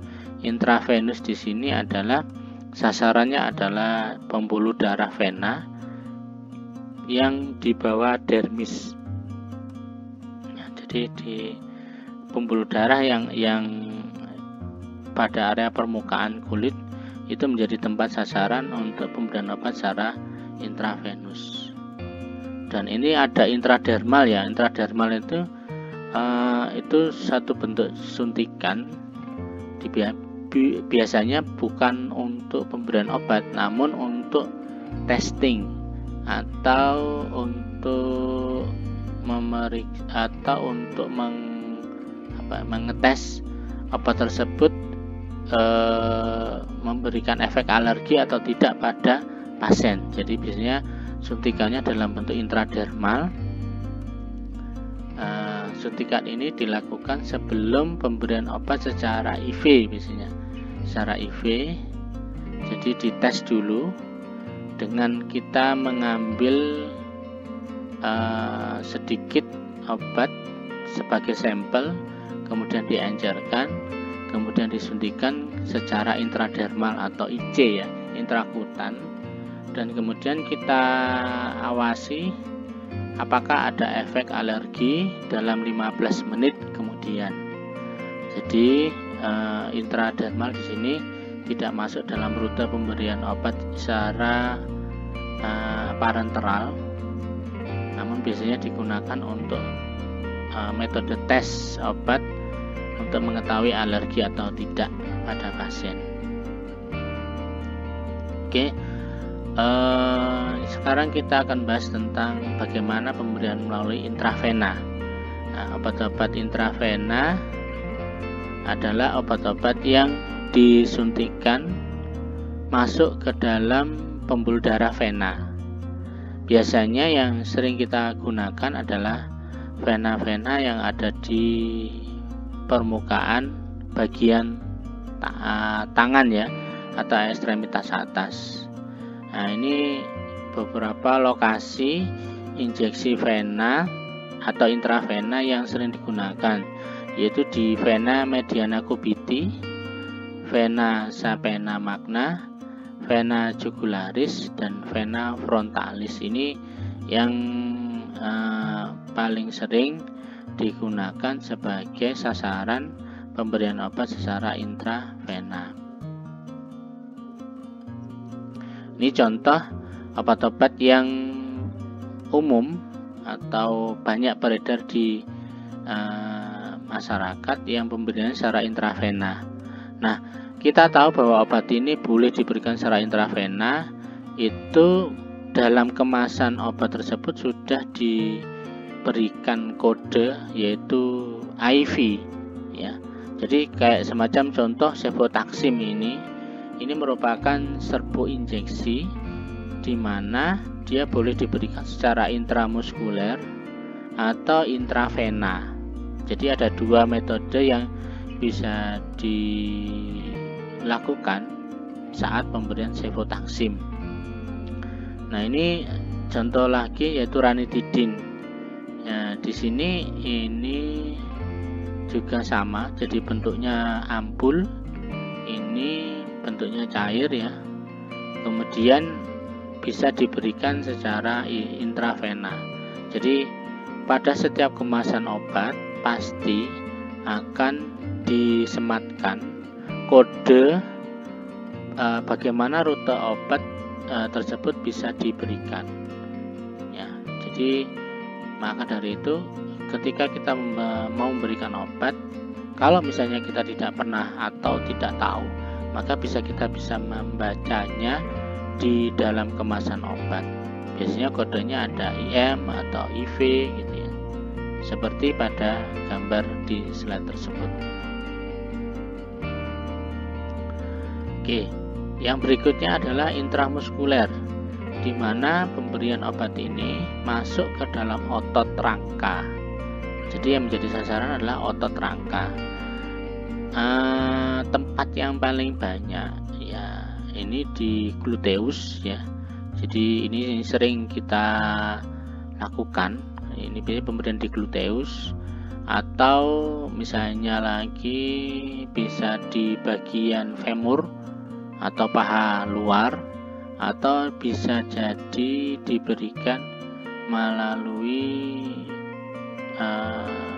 intravenus di sini adalah sasarannya adalah pembuluh darah vena yang di bawah dermis. Nah, jadi di pembuluh darah yang yang pada area permukaan kulit itu menjadi tempat sasaran untuk pemberian obat secara intravenus. Dan ini ada intradermal ya. Intradermal itu uh, itu satu bentuk suntikan biasanya bukan untuk pemberian obat namun untuk testing atau untuk memeriksa atau untuk meng apa mengetes apa tersebut e, memberikan efek alergi atau tidak pada pasien. Jadi biasanya suntikannya dalam bentuk intradermal. E, suntikan ini dilakukan sebelum pemberian obat secara IV biasanya. Secara IV. Jadi dites dulu dengan kita mengambil e, sedikit obat sebagai sampel kemudian diencerkan, kemudian disuntikan secara intradermal atau IC ya, intrakutan dan kemudian kita awasi apakah ada efek alergi dalam 15 menit kemudian. Jadi uh, intradermal di sini tidak masuk dalam rute pemberian obat secara uh, parenteral namun biasanya digunakan untuk uh, metode tes obat untuk mengetahui alergi atau tidak pada pasien. Oke, uh, sekarang kita akan bahas tentang bagaimana pemberian melalui intravena. Nah, obat-obat intravena adalah obat-obat yang disuntikan masuk ke dalam pembuluh darah vena. Biasanya yang sering kita gunakan adalah vena-vena yang ada di permukaan bagian ta tangan ya atau ekstremitas atas. Nah, ini beberapa lokasi injeksi vena atau intravena yang sering digunakan yaitu di vena mediana cubiti, vena sapena magna, vena jugularis dan vena frontalis. Ini yang uh, paling sering digunakan sebagai sasaran pemberian obat secara intravena. Ini contoh obat-obat yang umum atau banyak beredar di uh, masyarakat yang pemberian secara intravena. Nah, kita tahu bahwa obat ini boleh diberikan secara intravena itu dalam kemasan obat tersebut sudah diberikan kode yaitu IV ya. Jadi kayak semacam contoh sevotaxim ini ini merupakan serbu injeksi di mana dia boleh diberikan secara intramuskuler atau intravena. Jadi ada dua metode yang bisa dilakukan saat pemberian sevotaxim. Nah, ini contoh lagi yaitu ranitidin. Ya, di sini ini juga sama, jadi bentuknya ampul. Ini bentuknya cair ya. Kemudian bisa diberikan secara intravena. Jadi pada setiap kemasan obat pasti akan disematkan kode uh, bagaimana rute obat uh, tersebut bisa diberikan. Ya jadi maka dari itu ketika kita mau memberikan obat kalau misalnya kita tidak pernah atau tidak tahu maka bisa kita bisa membacanya di dalam kemasan obat. Biasanya kodenya ada IM atau IV gitu ya. Seperti pada gambar di slide tersebut. Oke, yang berikutnya adalah intramuskuler di mana pemberian obat ini masuk ke dalam otot rangka. Jadi yang menjadi sasaran adalah otot rangka. Uh, tempat yang paling banyak ya ini di gluteus ya. Jadi ini sering kita lakukan. Ini biasanya pemberian di gluteus atau misalnya lagi bisa di bagian femur atau paha luar atau bisa jadi diberikan melalui uh,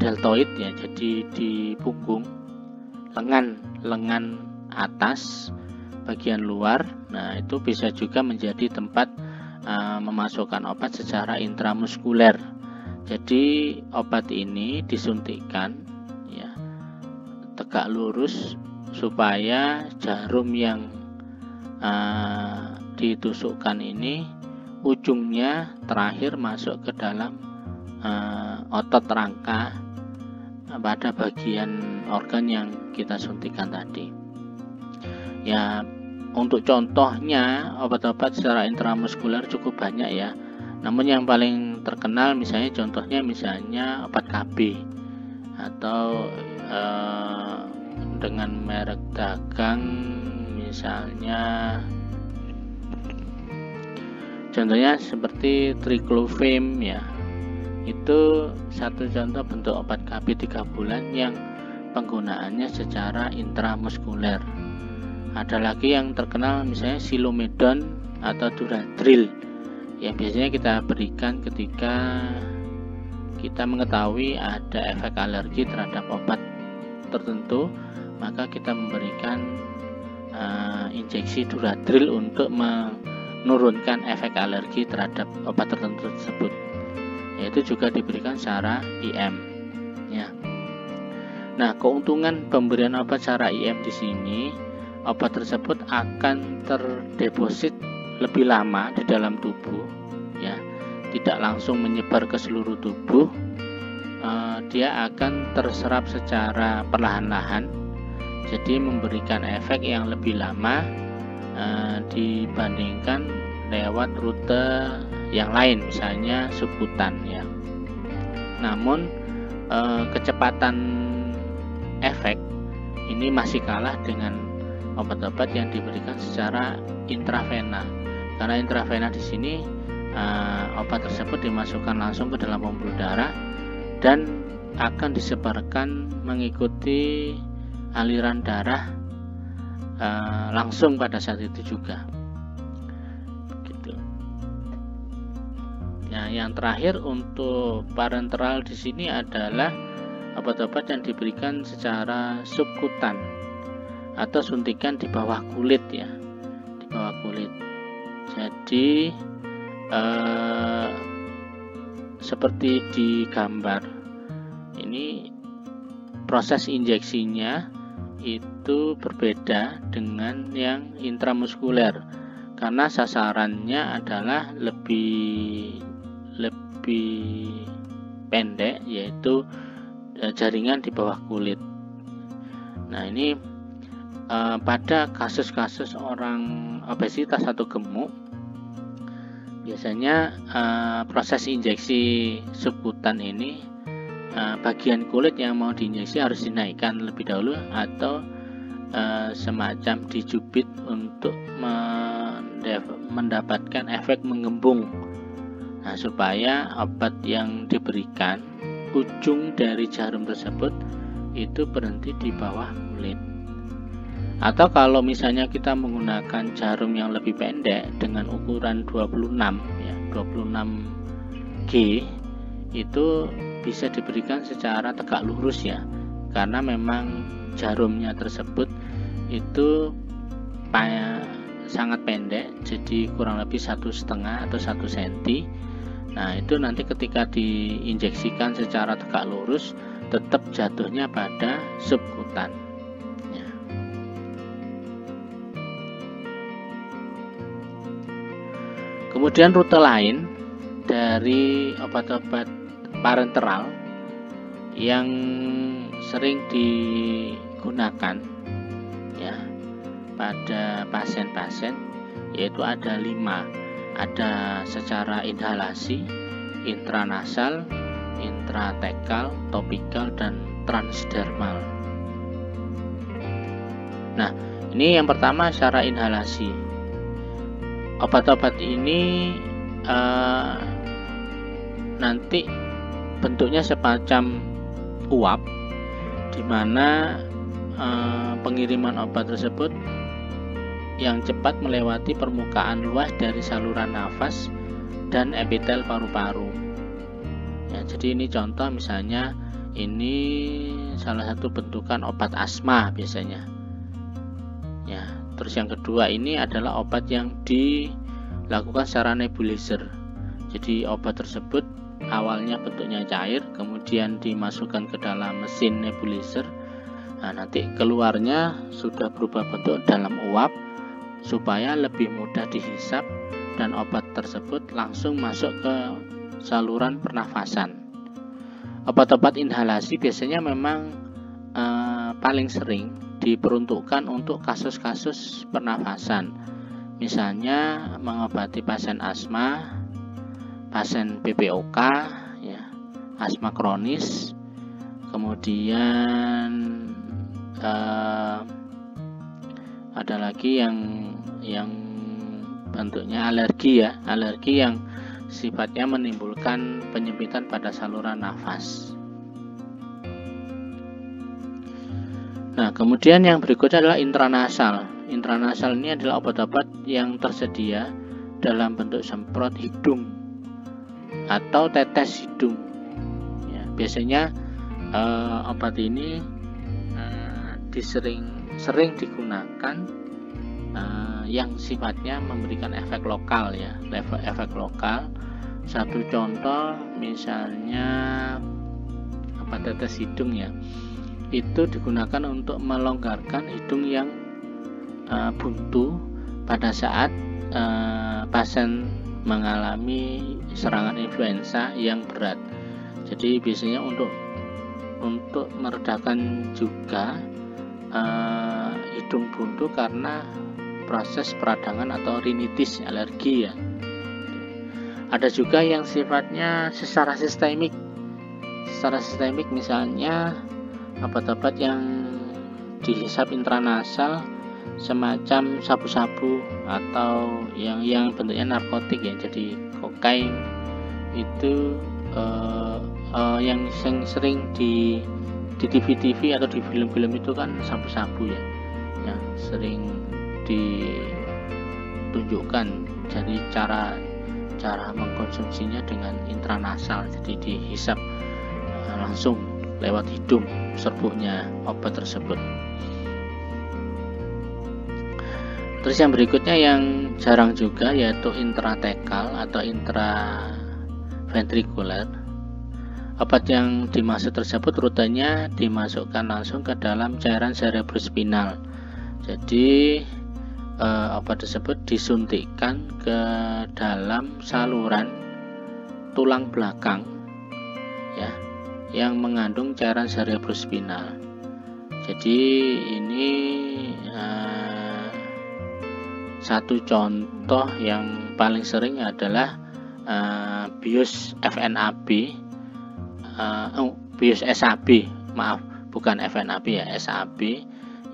deltoid ya jadi di punggung lengan lengan atas bagian luar. Nah itu bisa juga menjadi tempat uh, memasukkan obat secara intramuskuler. Jadi obat ini disuntikkan ya tegak lurus supaya jarum yang uh, ditusukkan ini ujungnya terakhir masuk ke dalam uh, otot rangka pada bagian organ yang kita suntikan tadi. Ya, untuk contohnya obat-obat secara intramuskuler cukup banyak ya. Namun yang paling terkenal misalnya contohnya misalnya obat KB atau eh, dengan merek dagang misalnya. Contohnya seperti triclofem ya. Itu satu contoh bentuk obat KB 3 bulan yang penggunaannya secara intramuskuler. Ada lagi yang terkenal misalnya silomedon atau duradril yang biasanya kita berikan ketika kita mengetahui ada efek alergi terhadap obat tertentu maka kita memberikan uh, injeksi duradril untuk menurunkan efek alergi terhadap obat tertentu tersebut. Yaitu juga diberikan secara IM ya. Nah, keuntungan pemberian obat secara IM di sini, obat tersebut akan terdeposit lebih lama di dalam tubuh, ya, tidak langsung menyebar ke seluruh tubuh. Uh, dia akan terserap secara perlahan-lahan, jadi memberikan efek yang lebih lama uh, dibandingkan lewat rute yang lain, misalnya subkutan, ya. Namun uh, kecepatan efek ini masih kalah dengan obat-obat yang diberikan secara intravena. Karena intravena di sini uh, obat tersebut dimasukkan langsung ke dalam pembuluh darah dan akan disebarkan mengikuti aliran darah uh, langsung pada saat itu juga. Gitu. Nah, yang terakhir untuk parenteral di sini adalah obat-obat yang diberikan secara subkutan atau suntikan di bawah kulit ya di bawah kulit jadi eh, seperti di gambar ini proses injeksinya itu berbeda dengan yang intramuskuler karena sasarannya adalah lebih lebih pendek yaitu Eh, jaringan di bawah kulit. Nah, ini eh, pada kasus-kasus orang obesitas atau gemuk biasanya eh, proses injeksi subkutan ini eh, bagian kulit yang mau diinjeksi harus dinaikkan lebih dahulu atau eh, semacam dijubit untuk mendapatkan efek menggembung. Nah, supaya obat yang diberikan ujung dari jarum tersebut itu berhenti di bawah kulit. Atau kalau misalnya kita menggunakan jarum yang lebih pendek dengan ukuran 26 ya, 26 G itu bisa diberikan secara tegak lurus ya. Karena memang jarumnya tersebut itu sangat pendek jadi kurang lebih satu setengah atau satu senti Nah, itu nanti ketika diinjeksikan secara tegak lurus tetap jatuhnya pada subkutan. Ya. Kemudian rute lain dari obat-obat parenteral yang sering digunakan ya pada pasien-pasien yaitu ada lima ada secara inhalasi, intranasal, intratekal, topikal, dan transdermal. Nah, ini yang pertama secara inhalasi. Obat-obat ini uh, nanti bentuknya semacam uap, di mana uh, pengiriman obat tersebut yang cepat melewati permukaan luas dari saluran nafas dan epitel paru-paru. Ya, jadi ini contoh misalnya ini salah satu bentukan obat asma biasanya. Ya, terus yang kedua ini adalah obat yang dilakukan secara nebulizer. Jadi obat tersebut awalnya bentuknya cair, kemudian dimasukkan ke dalam mesin nebulizer. Nah, nanti keluarnya sudah berubah bentuk dalam uap supaya lebih mudah dihisap dan obat tersebut langsung masuk ke saluran pernafasan. Obat-obat inhalasi biasanya memang eh, paling sering diperuntukkan untuk kasus-kasus pernafasan. Misalnya mengobati pasien asma, pasien PPOK, ya, asma kronis, kemudian eh, ada lagi yang yang bentuknya alergi ya. Alergi yang sifatnya menimbulkan penyempitan pada saluran nafas. Nah kemudian yang berikutnya adalah intranasal. Intranasal ini adalah obat-obat yang tersedia dalam bentuk semprot hidung atau tetes hidung. Ya, biasanya uh, obat ini uh, disering sering digunakan uh, yang sifatnya memberikan efek lokal ya level efek lokal. Satu contoh misalnya apa tetes hidung ya. Itu digunakan untuk melonggarkan hidung yang uh, buntu pada saat uh, pasien mengalami serangan influenza yang berat. Jadi biasanya untuk untuk meredakan juga uh, hidung buntu karena proses peradangan atau rinitis alergi ya. Ada juga yang sifatnya secara sistemik. Secara sistemik misalnya obat-obat yang dihisap intranasal semacam sabu-sabu atau yang yang bentuknya narkotik ya. Jadi kokain itu uh, uh, yang sering, sering di di TV-TV atau di film-film itu kan sabu-sabu ya yang sering ditunjukkan. Jadi cara cara mengkonsumsinya dengan intranasal jadi dihisap uh, langsung lewat hidung serbuknya obat tersebut terus yang berikutnya yang jarang juga yaitu intratekal atau intraventrikuler obat yang dimaksud tersebut rutenya dimasukkan langsung ke dalam cairan cerebrospinal jadi eh, obat tersebut disuntikkan ke dalam saluran tulang belakang ya yang mengandung cairan cerebrospinal. Jadi ini uh, satu contoh yang paling sering adalah uh, bios FNAB, uh, oh, bios SAB, maaf bukan FNAB ya SAB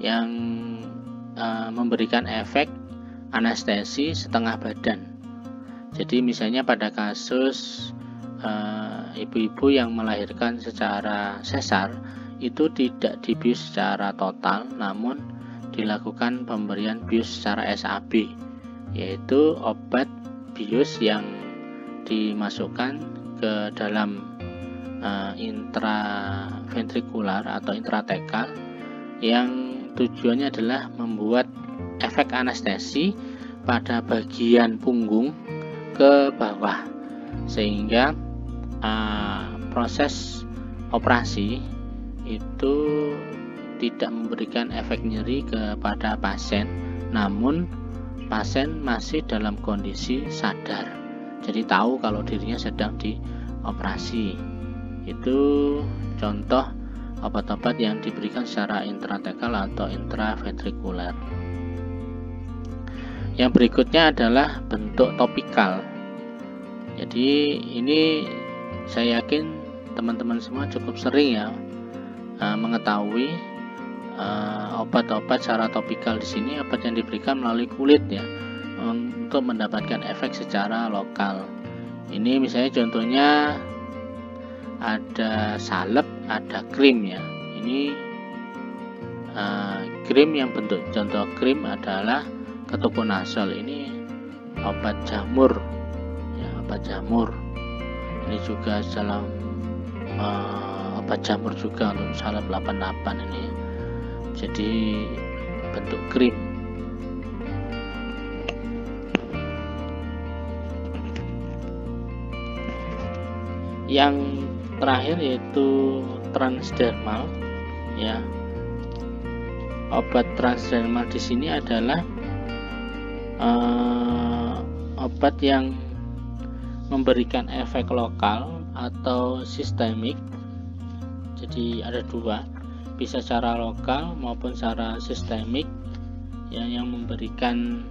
yang uh, memberikan efek anestesi setengah badan. Jadi misalnya pada kasus uh, ibu-ibu yang melahirkan secara sesar itu tidak dibius secara total namun dilakukan pemberian bius secara SAB yaitu obat bius yang dimasukkan ke dalam uh, intraventrikular atau intratekal yang tujuannya adalah membuat efek anestesi pada bagian punggung ke bawah sehingga uh, proses operasi itu tidak memberikan efek nyeri kepada pasien namun pasien masih dalam kondisi sadar. Jadi tahu kalau dirinya sedang dioperasi. Itu contoh obat-obat yang diberikan secara intratekal atau intraventrikuler. Yang berikutnya adalah bentuk topikal. Jadi ini saya yakin teman-teman semua cukup sering ya uh, mengetahui obat-obat secara topikal di sini obat yang diberikan melalui kulit ya untuk mendapatkan efek secara lokal. Ini misalnya contohnya ada salep, ada krim ya. Ini uh, krim yang bentuk contoh krim adalah ketokonazol. Ini obat jamur ya, obat jamur ini juga dalam uh, obat jamur juga untuk salep 88 ini jadi bentuk krim yang terakhir yaitu transdermal ya. Obat transdermal di sini adalah uh, obat yang memberikan efek lokal atau sistemik. Jadi ada dua bisa secara lokal maupun secara sistemik ya, yang memberikan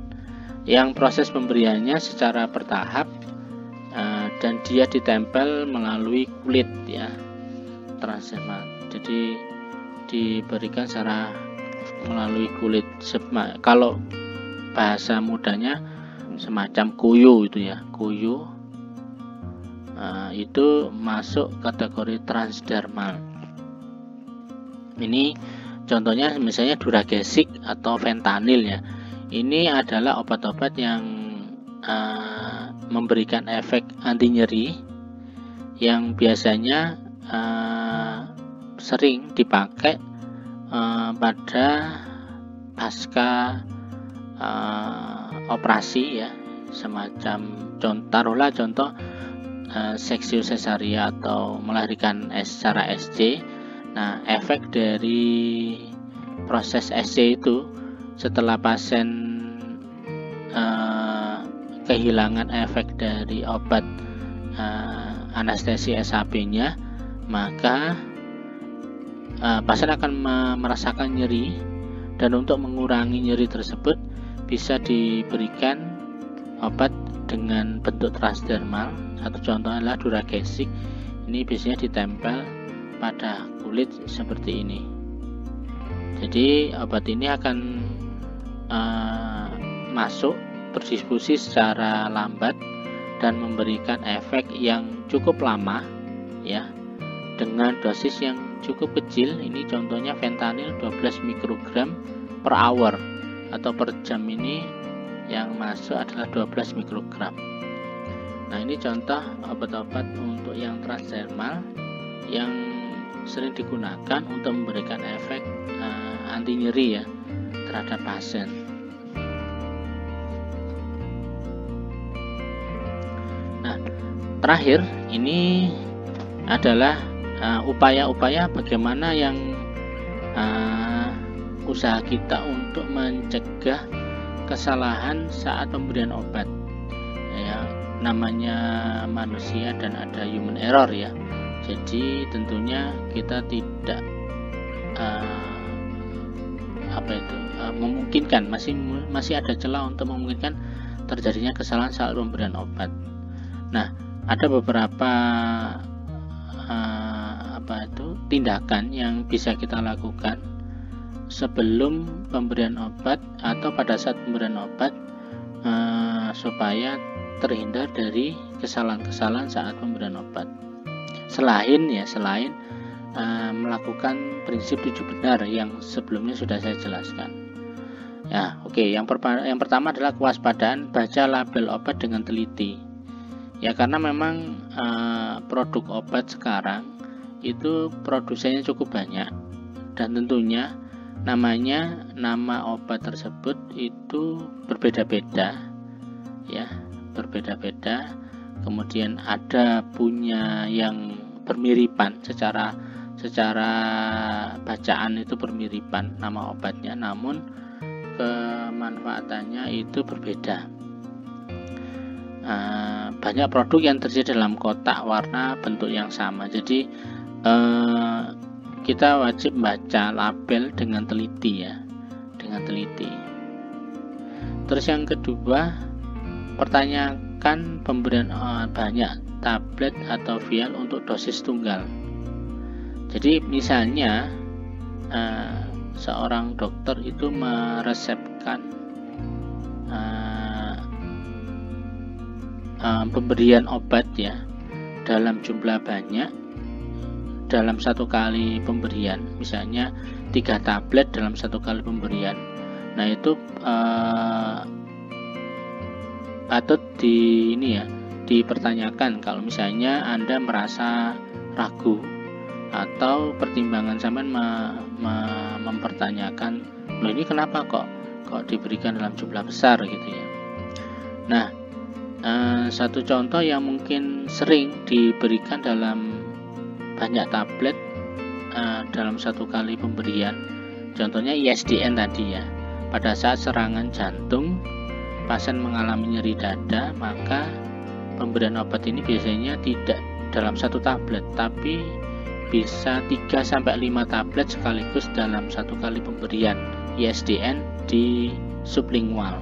yang proses pemberiannya secara bertahap uh, dan dia ditempel melalui kulit ya transdermal jadi diberikan secara melalui kulit. Kalau bahasa mudanya semacam kuyu itu ya kuyu uh, itu masuk kategori transdermal ini contohnya misalnya duragesik atau fentanyl ya. Ini adalah obat-obat yang uh, memberikan efek anti nyeri yang biasanya uh, sering dipakai uh, pada pasca uh, operasi ya. Semacam contoh contoh uh, seksio cesaria atau melahirkan secara SC Nah, efek dari proses SC itu setelah pasien uh, kehilangan efek dari obat uh, anestesi SHB-nya, maka uh, pasien akan merasakan nyeri dan untuk mengurangi nyeri tersebut bisa diberikan obat dengan bentuk transdermal. Satu contoh adalah Duragesic. Ini biasanya ditempel pada kulit seperti ini. Jadi obat ini akan uh, masuk berdiskusi secara lambat dan memberikan efek yang cukup lama ya dengan dosis yang cukup kecil ini contohnya fentanyl 12 mikrogram per hour atau per jam ini yang masuk adalah 12 mikrogram nah ini contoh obat-obat untuk yang transdermal yang sering digunakan untuk memberikan efek uh, anti nyeri ya terhadap pasien. Nah terakhir ini adalah Eh, upaya-upaya uh, bagaimana yang uh, usaha kita untuk mencegah kesalahan saat pemberian obat. Ya namanya manusia dan ada human error ya jadi tentunya kita tidak uh, apa itu uh, memungkinkan masih masih ada celah untuk memungkinkan terjadinya kesalahan saat pemberian obat nah ada beberapa uh, apa itu tindakan yang bisa kita lakukan sebelum pemberian obat atau pada saat pemberian obat uh, supaya terhindar dari kesalahan-kesalahan saat pemberian obat. Selain ya selain uh, melakukan prinsip tujuh benar yang sebelumnya sudah saya jelaskan. Ya, oke. Okay. Yang, yang pertama adalah kewaspadaan baca label obat dengan teliti. Ya, karena memang uh, produk obat sekarang itu produsennya cukup banyak dan tentunya namanya nama obat tersebut itu berbeda-beda ya berbeda-beda kemudian ada punya yang bermiripan secara secara bacaan itu bermiripan nama obatnya namun kemanfaatannya itu berbeda. Uh, banyak produk yang tersedia dalam kotak warna bentuk yang sama. Jadi Eh, kita wajib baca label dengan teliti ya dengan teliti. Terus yang kedua pemberian uh, banyak tablet atau vial untuk dosis tunggal. Jadi misalnya uh, seorang dokter itu meresepkan uh, pemberian obat ya dalam jumlah banyak dalam satu kali pemberian. Misalnya tiga tablet dalam satu kali pemberian. Nah itu patut di ini ya dipertanyakan kalau misalnya anda merasa ragu atau pertimbangan zaman me, me, mempertanyakan loh ini kenapa kok kok diberikan dalam jumlah besar? gitu ya. Nah uh, satu contoh yang mungkin sering diberikan dalam banyak tablet uh, dalam satu kali pemberian contohnya ISDN tadi ya. Pada saat serangan jantung pasien mengalami nyeri dada maka pemberian obat ini biasanya tidak dalam satu tablet tapi bisa 3 sampai 5 tablet sekaligus dalam satu kali pemberian ISDN di sublingual.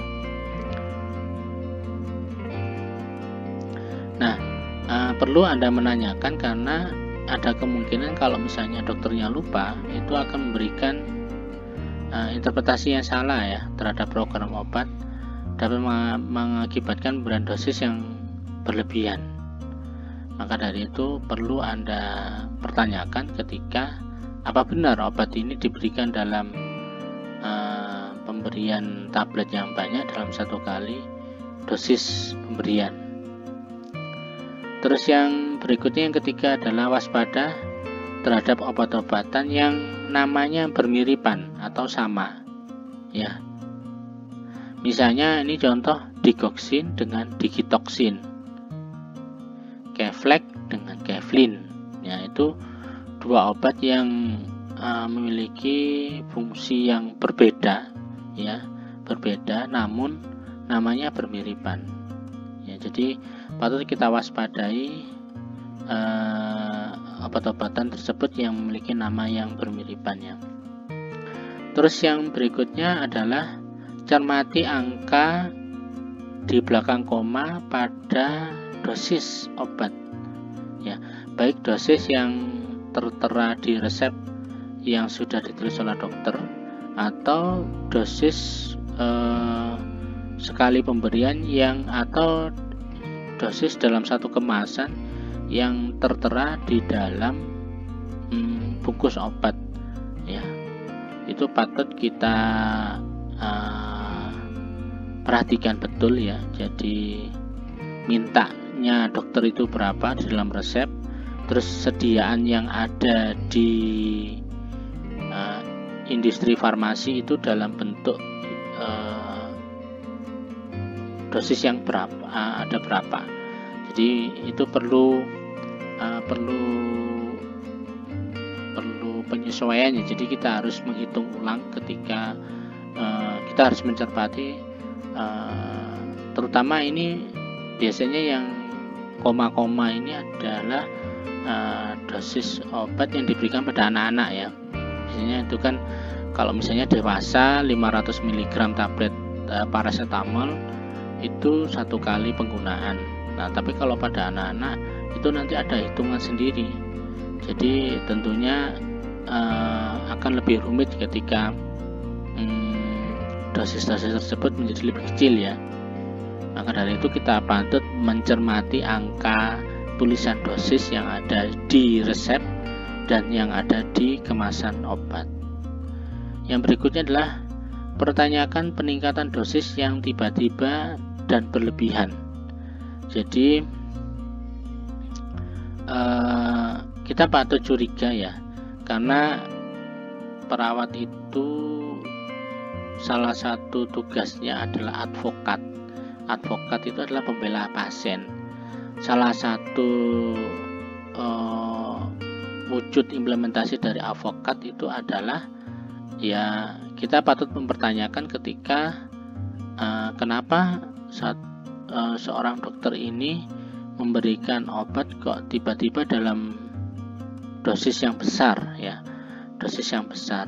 Nah, uh, perlu Anda menanyakan karena ada kemungkinan kalau misalnya dokternya lupa itu akan memberikan uh, interpretasi yang salah ya terhadap program obat dapat mengakibatkan beran dosis yang berlebihan maka dari itu perlu anda pertanyakan ketika apa benar obat ini diberikan dalam uh, pemberian tablet yang banyak dalam satu kali dosis pemberian Terus yang berikutnya yang ketiga adalah waspada terhadap obat-obatan yang namanya bermiripan atau sama. Ya. Misalnya ini contoh digoksin dengan digitoksin. Keflek dengan keflin. Ya, itu dua obat yang uh, memiliki fungsi yang berbeda ya berbeda namun namanya bermiripan ya jadi patut kita waspadai uh, obat-obatan tersebut yang memiliki nama yang bermiripan ya terus yang berikutnya adalah cermati angka di belakang koma pada dosis obat. Ya baik dosis yang tertera di resep yang sudah ditulis oleh dokter atau dosis eh, sekali pemberian yang atau dosis dalam satu kemasan yang tertera di dalam hmm, bungkus obat. Ya itu patut kita uh, perhatikan betul ya jadi mintanya dokter itu berapa di dalam resep terus sediaan yang ada di uh, industri farmasi itu dalam bentuk uh, dosis yang berapa uh, ada berapa. Jadi itu perlu uh, perlu perlu penyesuaiannya. Jadi kita harus menghitung ulang ketika uh, kita harus mencermati uh, terutama ini biasanya yang koma-koma ini adalah uh, dosis obat yang diberikan pada anak-anak ya. Biasanya itu kan kalau misalnya dewasa 500 mg tablet uh, paracetamol itu satu kali penggunaan. Nah tapi kalau pada anak-anak itu nanti ada hitungan sendiri. Jadi tentunya uh, akan lebih rumit ketika dosis-dosis tersebut menjadi lebih kecil ya maka dari itu kita patut mencermati angka tulisan dosis yang ada di resep dan yang ada di kemasan obat. Yang berikutnya adalah pertanyakan peningkatan dosis yang tiba-tiba dan berlebihan. Jadi eh, kita patut curiga ya, karena perawat itu salah satu tugasnya adalah advokat. Advokat itu adalah pembela pasien salah satu uh, wujud implementasi dari avokat itu adalah ya kita patut mempertanyakan ketika uh, kenapa saat uh, seorang dokter ini memberikan obat kok tiba-tiba dalam dosis yang besar ya dosis yang besar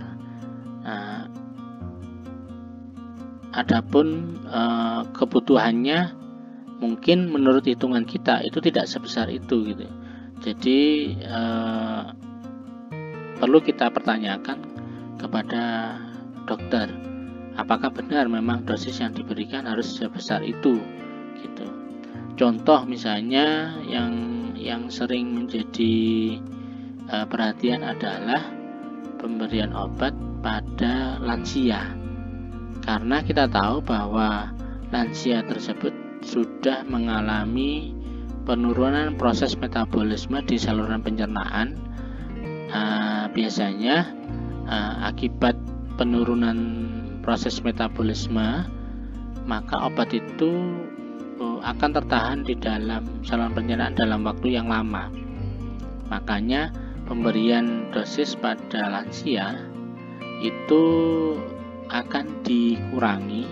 uh, adapun uh, kebutuhannya mungkin menurut hitungan kita itu tidak sebesar itu gitu. Jadi eh, perlu kita pertanyakan kepada dokter apakah benar memang dosis yang diberikan harus sebesar itu gitu. Contoh misalnya yang yang sering menjadi eh, perhatian adalah pemberian obat pada lansia karena kita tahu bahwa lansia tersebut sudah mengalami penurunan proses metabolisme di saluran pencernaan uh, biasanya uh, akibat penurunan proses metabolisme maka obat itu uh, akan tertahan di dalam saluran pencernaan dalam waktu yang lama. Makanya pemberian dosis pada lansia itu akan dikurangi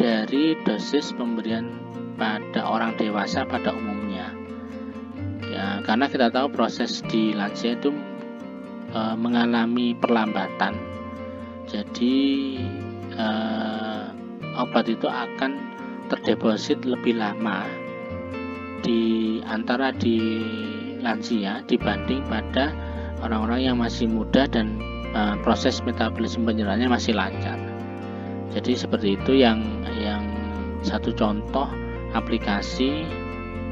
dari dosis pemberian pada orang dewasa pada umumnya. Ya, karena kita tahu proses di lansia itu e, mengalami perlambatan. Jadi e, obat itu akan terdeposit lebih lama di antara di lansia dibanding pada orang-orang yang masih muda dan e, proses metabolisme penyerahannya masih lancar jadi seperti itu yang yang satu contoh aplikasi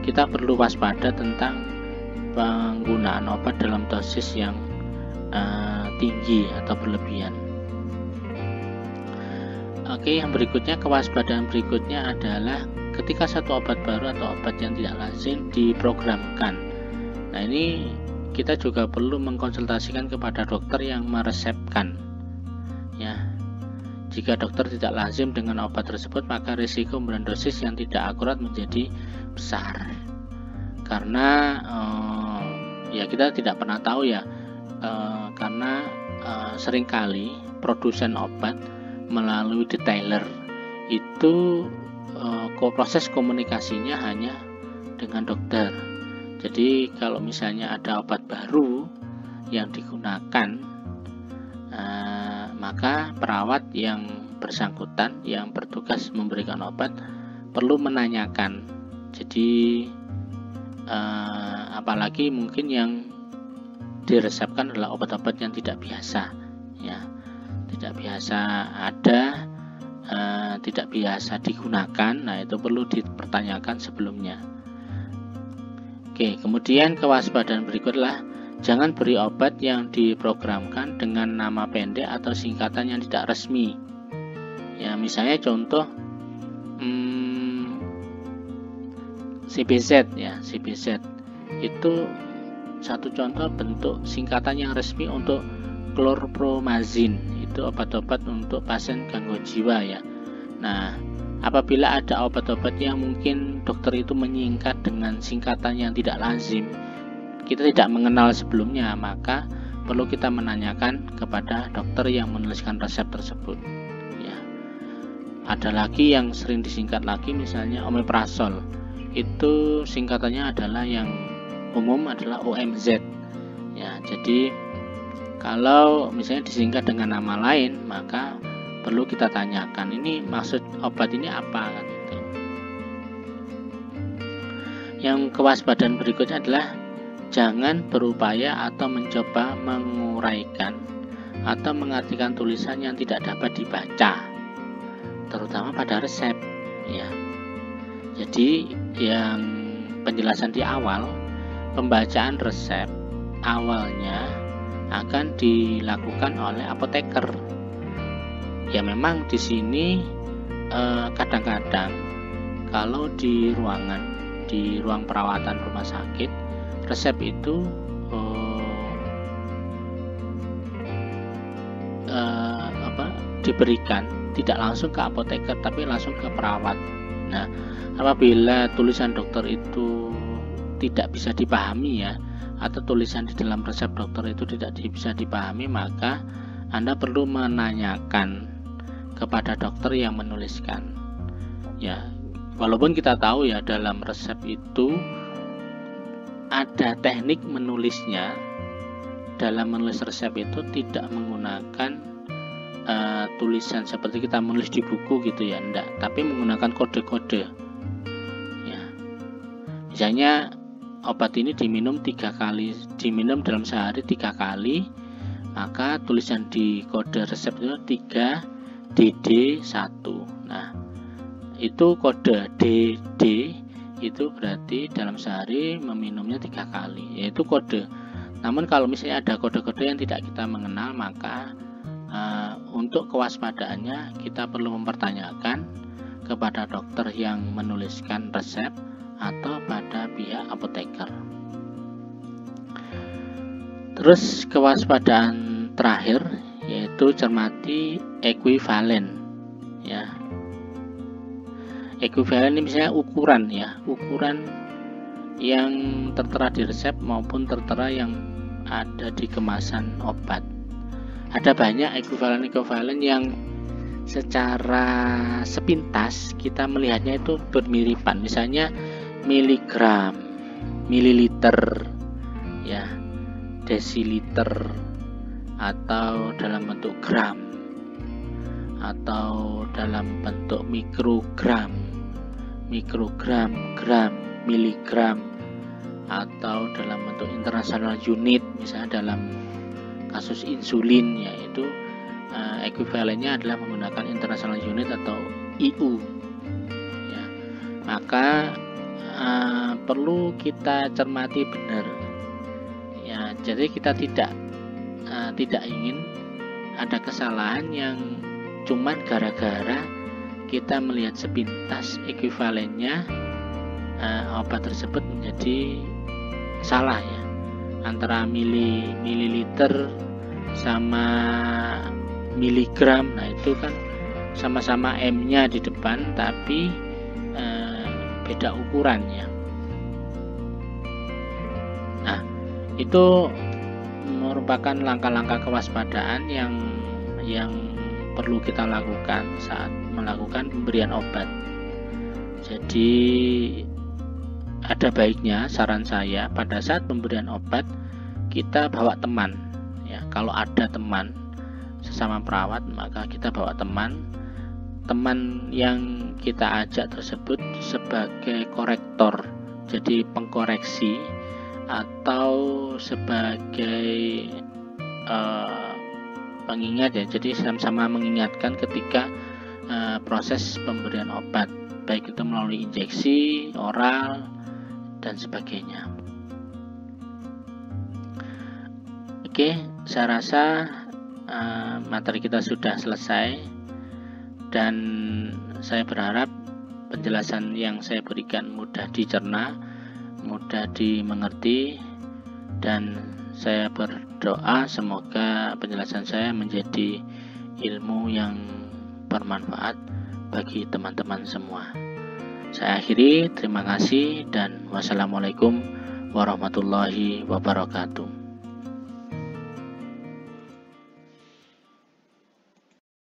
kita perlu waspada tentang penggunaan obat dalam dosis yang uh, tinggi atau berlebihan. Oke, yang berikutnya kewaspadaan berikutnya adalah ketika satu obat baru atau obat yang tidak lazim diprogramkan. Nah, ini kita juga perlu mengkonsultasikan kepada dokter yang meresepkan. Ya, jika dokter tidak lazim dengan obat tersebut, maka risiko pemberian dosis yang tidak akurat menjadi besar. Karena eh, ya kita tidak pernah tahu ya e, karena e, sering kali produsen obat melalui detailer itu e, proses komunikasinya hanya dengan dokter jadi kalau misalnya ada obat baru yang digunakan e, maka perawat yang bersangkutan yang bertugas memberikan obat perlu menanyakan. Jadi uh, apalagi mungkin yang diresepkan adalah obat-obat yang tidak biasa ya. Tidak biasa ada uh, tidak biasa digunakan. Nah itu perlu dipertanyakan sebelumnya oke kemudian kewaspadaan berikutlah jangan beri obat yang diprogramkan dengan nama pendek atau singkatan yang tidak resmi. Ya misalnya contoh CBZ ya CBZ itu satu contoh bentuk singkatan yang resmi untuk klorpromazin itu obat-obat untuk pasien gangguan jiwa ya. Nah apabila ada obat-obat yang mungkin dokter itu menyingkat dengan singkatan yang tidak lazim kita tidak mengenal sebelumnya maka perlu kita menanyakan kepada dokter yang menuliskan resep tersebut. Ya. Ada lagi yang sering disingkat lagi misalnya omeprazol itu singkatannya adalah yang umum adalah OMZ ya jadi kalau misalnya disingkat dengan nama lain maka perlu kita tanyakan ini maksud obat ini apa kan yang kewaspadaan berikutnya adalah jangan berupaya atau mencoba menguraikan atau mengartikan tulisan yang tidak dapat dibaca terutama pada resep ya jadi yang penjelasan di awal pembacaan resep awalnya akan dilakukan oleh apoteker. Ya memang di sini eh, kadang-kadang kalau di ruangan di ruang perawatan rumah sakit resep itu eh, eh, apa diberikan tidak langsung ke apoteker tapi langsung ke perawat. Nah, apabila tulisan dokter itu tidak bisa dipahami ya atau tulisan di dalam resep dokter itu tidak bisa dipahami maka Anda perlu menanyakan kepada dokter yang menuliskan. Ya walaupun kita tahu ya dalam resep itu ada teknik menulisnya dalam menulis resep itu tidak menggunakan uh, tulisan seperti kita menulis di buku gitu ya enggak tapi menggunakan kode-kode. Misalnya obat ini diminum tiga kali, diminum dalam sehari tiga kali, maka tulisan di kode resep itu 3 DD 1. Nah, itu kode DD itu berarti dalam sehari meminumnya tiga kali, yaitu kode. Namun kalau misalnya ada kode-kode yang tidak kita mengenal, maka uh, untuk kewaspadaannya kita perlu mempertanyakan kepada dokter yang menuliskan resep atau pada pihak apoteker. Terus kewaspadaan terakhir yaitu cermati ekuivalen ya. Ekuivalen ini misalnya ukuran ya, ukuran yang tertera di resep maupun tertera yang ada di kemasan obat. Ada banyak ekuivalen-ekuivalen yang secara sepintas kita melihatnya itu bermiripan. Misalnya miligram, mililiter, ya, desiliter, atau dalam bentuk gram, atau dalam bentuk mikrogram, mikrogram, gram, miligram, atau dalam bentuk internasional unit, misalnya dalam kasus insulin, yaitu uh, ekuivalennya adalah menggunakan internasional unit atau IU. Ya, maka uh, perlu kita cermati benar ya jadi kita tidak tidak ingin ada kesalahan yang cuman gara-gara kita melihat sepintas ekuivalennya uh, obat tersebut menjadi salah ya antara mili mililiter sama miligram nah itu kan sama-sama M-nya di depan tapi beda ukurannya. Nah, itu merupakan langkah-langkah kewaspadaan yang yang perlu kita lakukan saat melakukan pemberian obat. Jadi ada baiknya saran saya pada saat pemberian obat kita bawa teman ya kalau ada teman sesama perawat maka kita bawa teman teman yang kita ajak tersebut sebagai korektor jadi pengkoreksi atau sebagai uh, pengingat ya. Jadi sama-sama mengingatkan ketika uh, proses pemberian obat. Baik itu melalui injeksi oral dan sebagainya. Oke saya rasa uh, materi kita sudah selesai. Dan saya berharap penjelasan yang saya berikan mudah dicerna mudah dimengerti dan saya berdoa semoga penjelasan saya menjadi ilmu yang bermanfaat bagi teman-teman semua. Saya akhiri, terima kasih dan wassalamualaikum warahmatullahi wabarakatuh.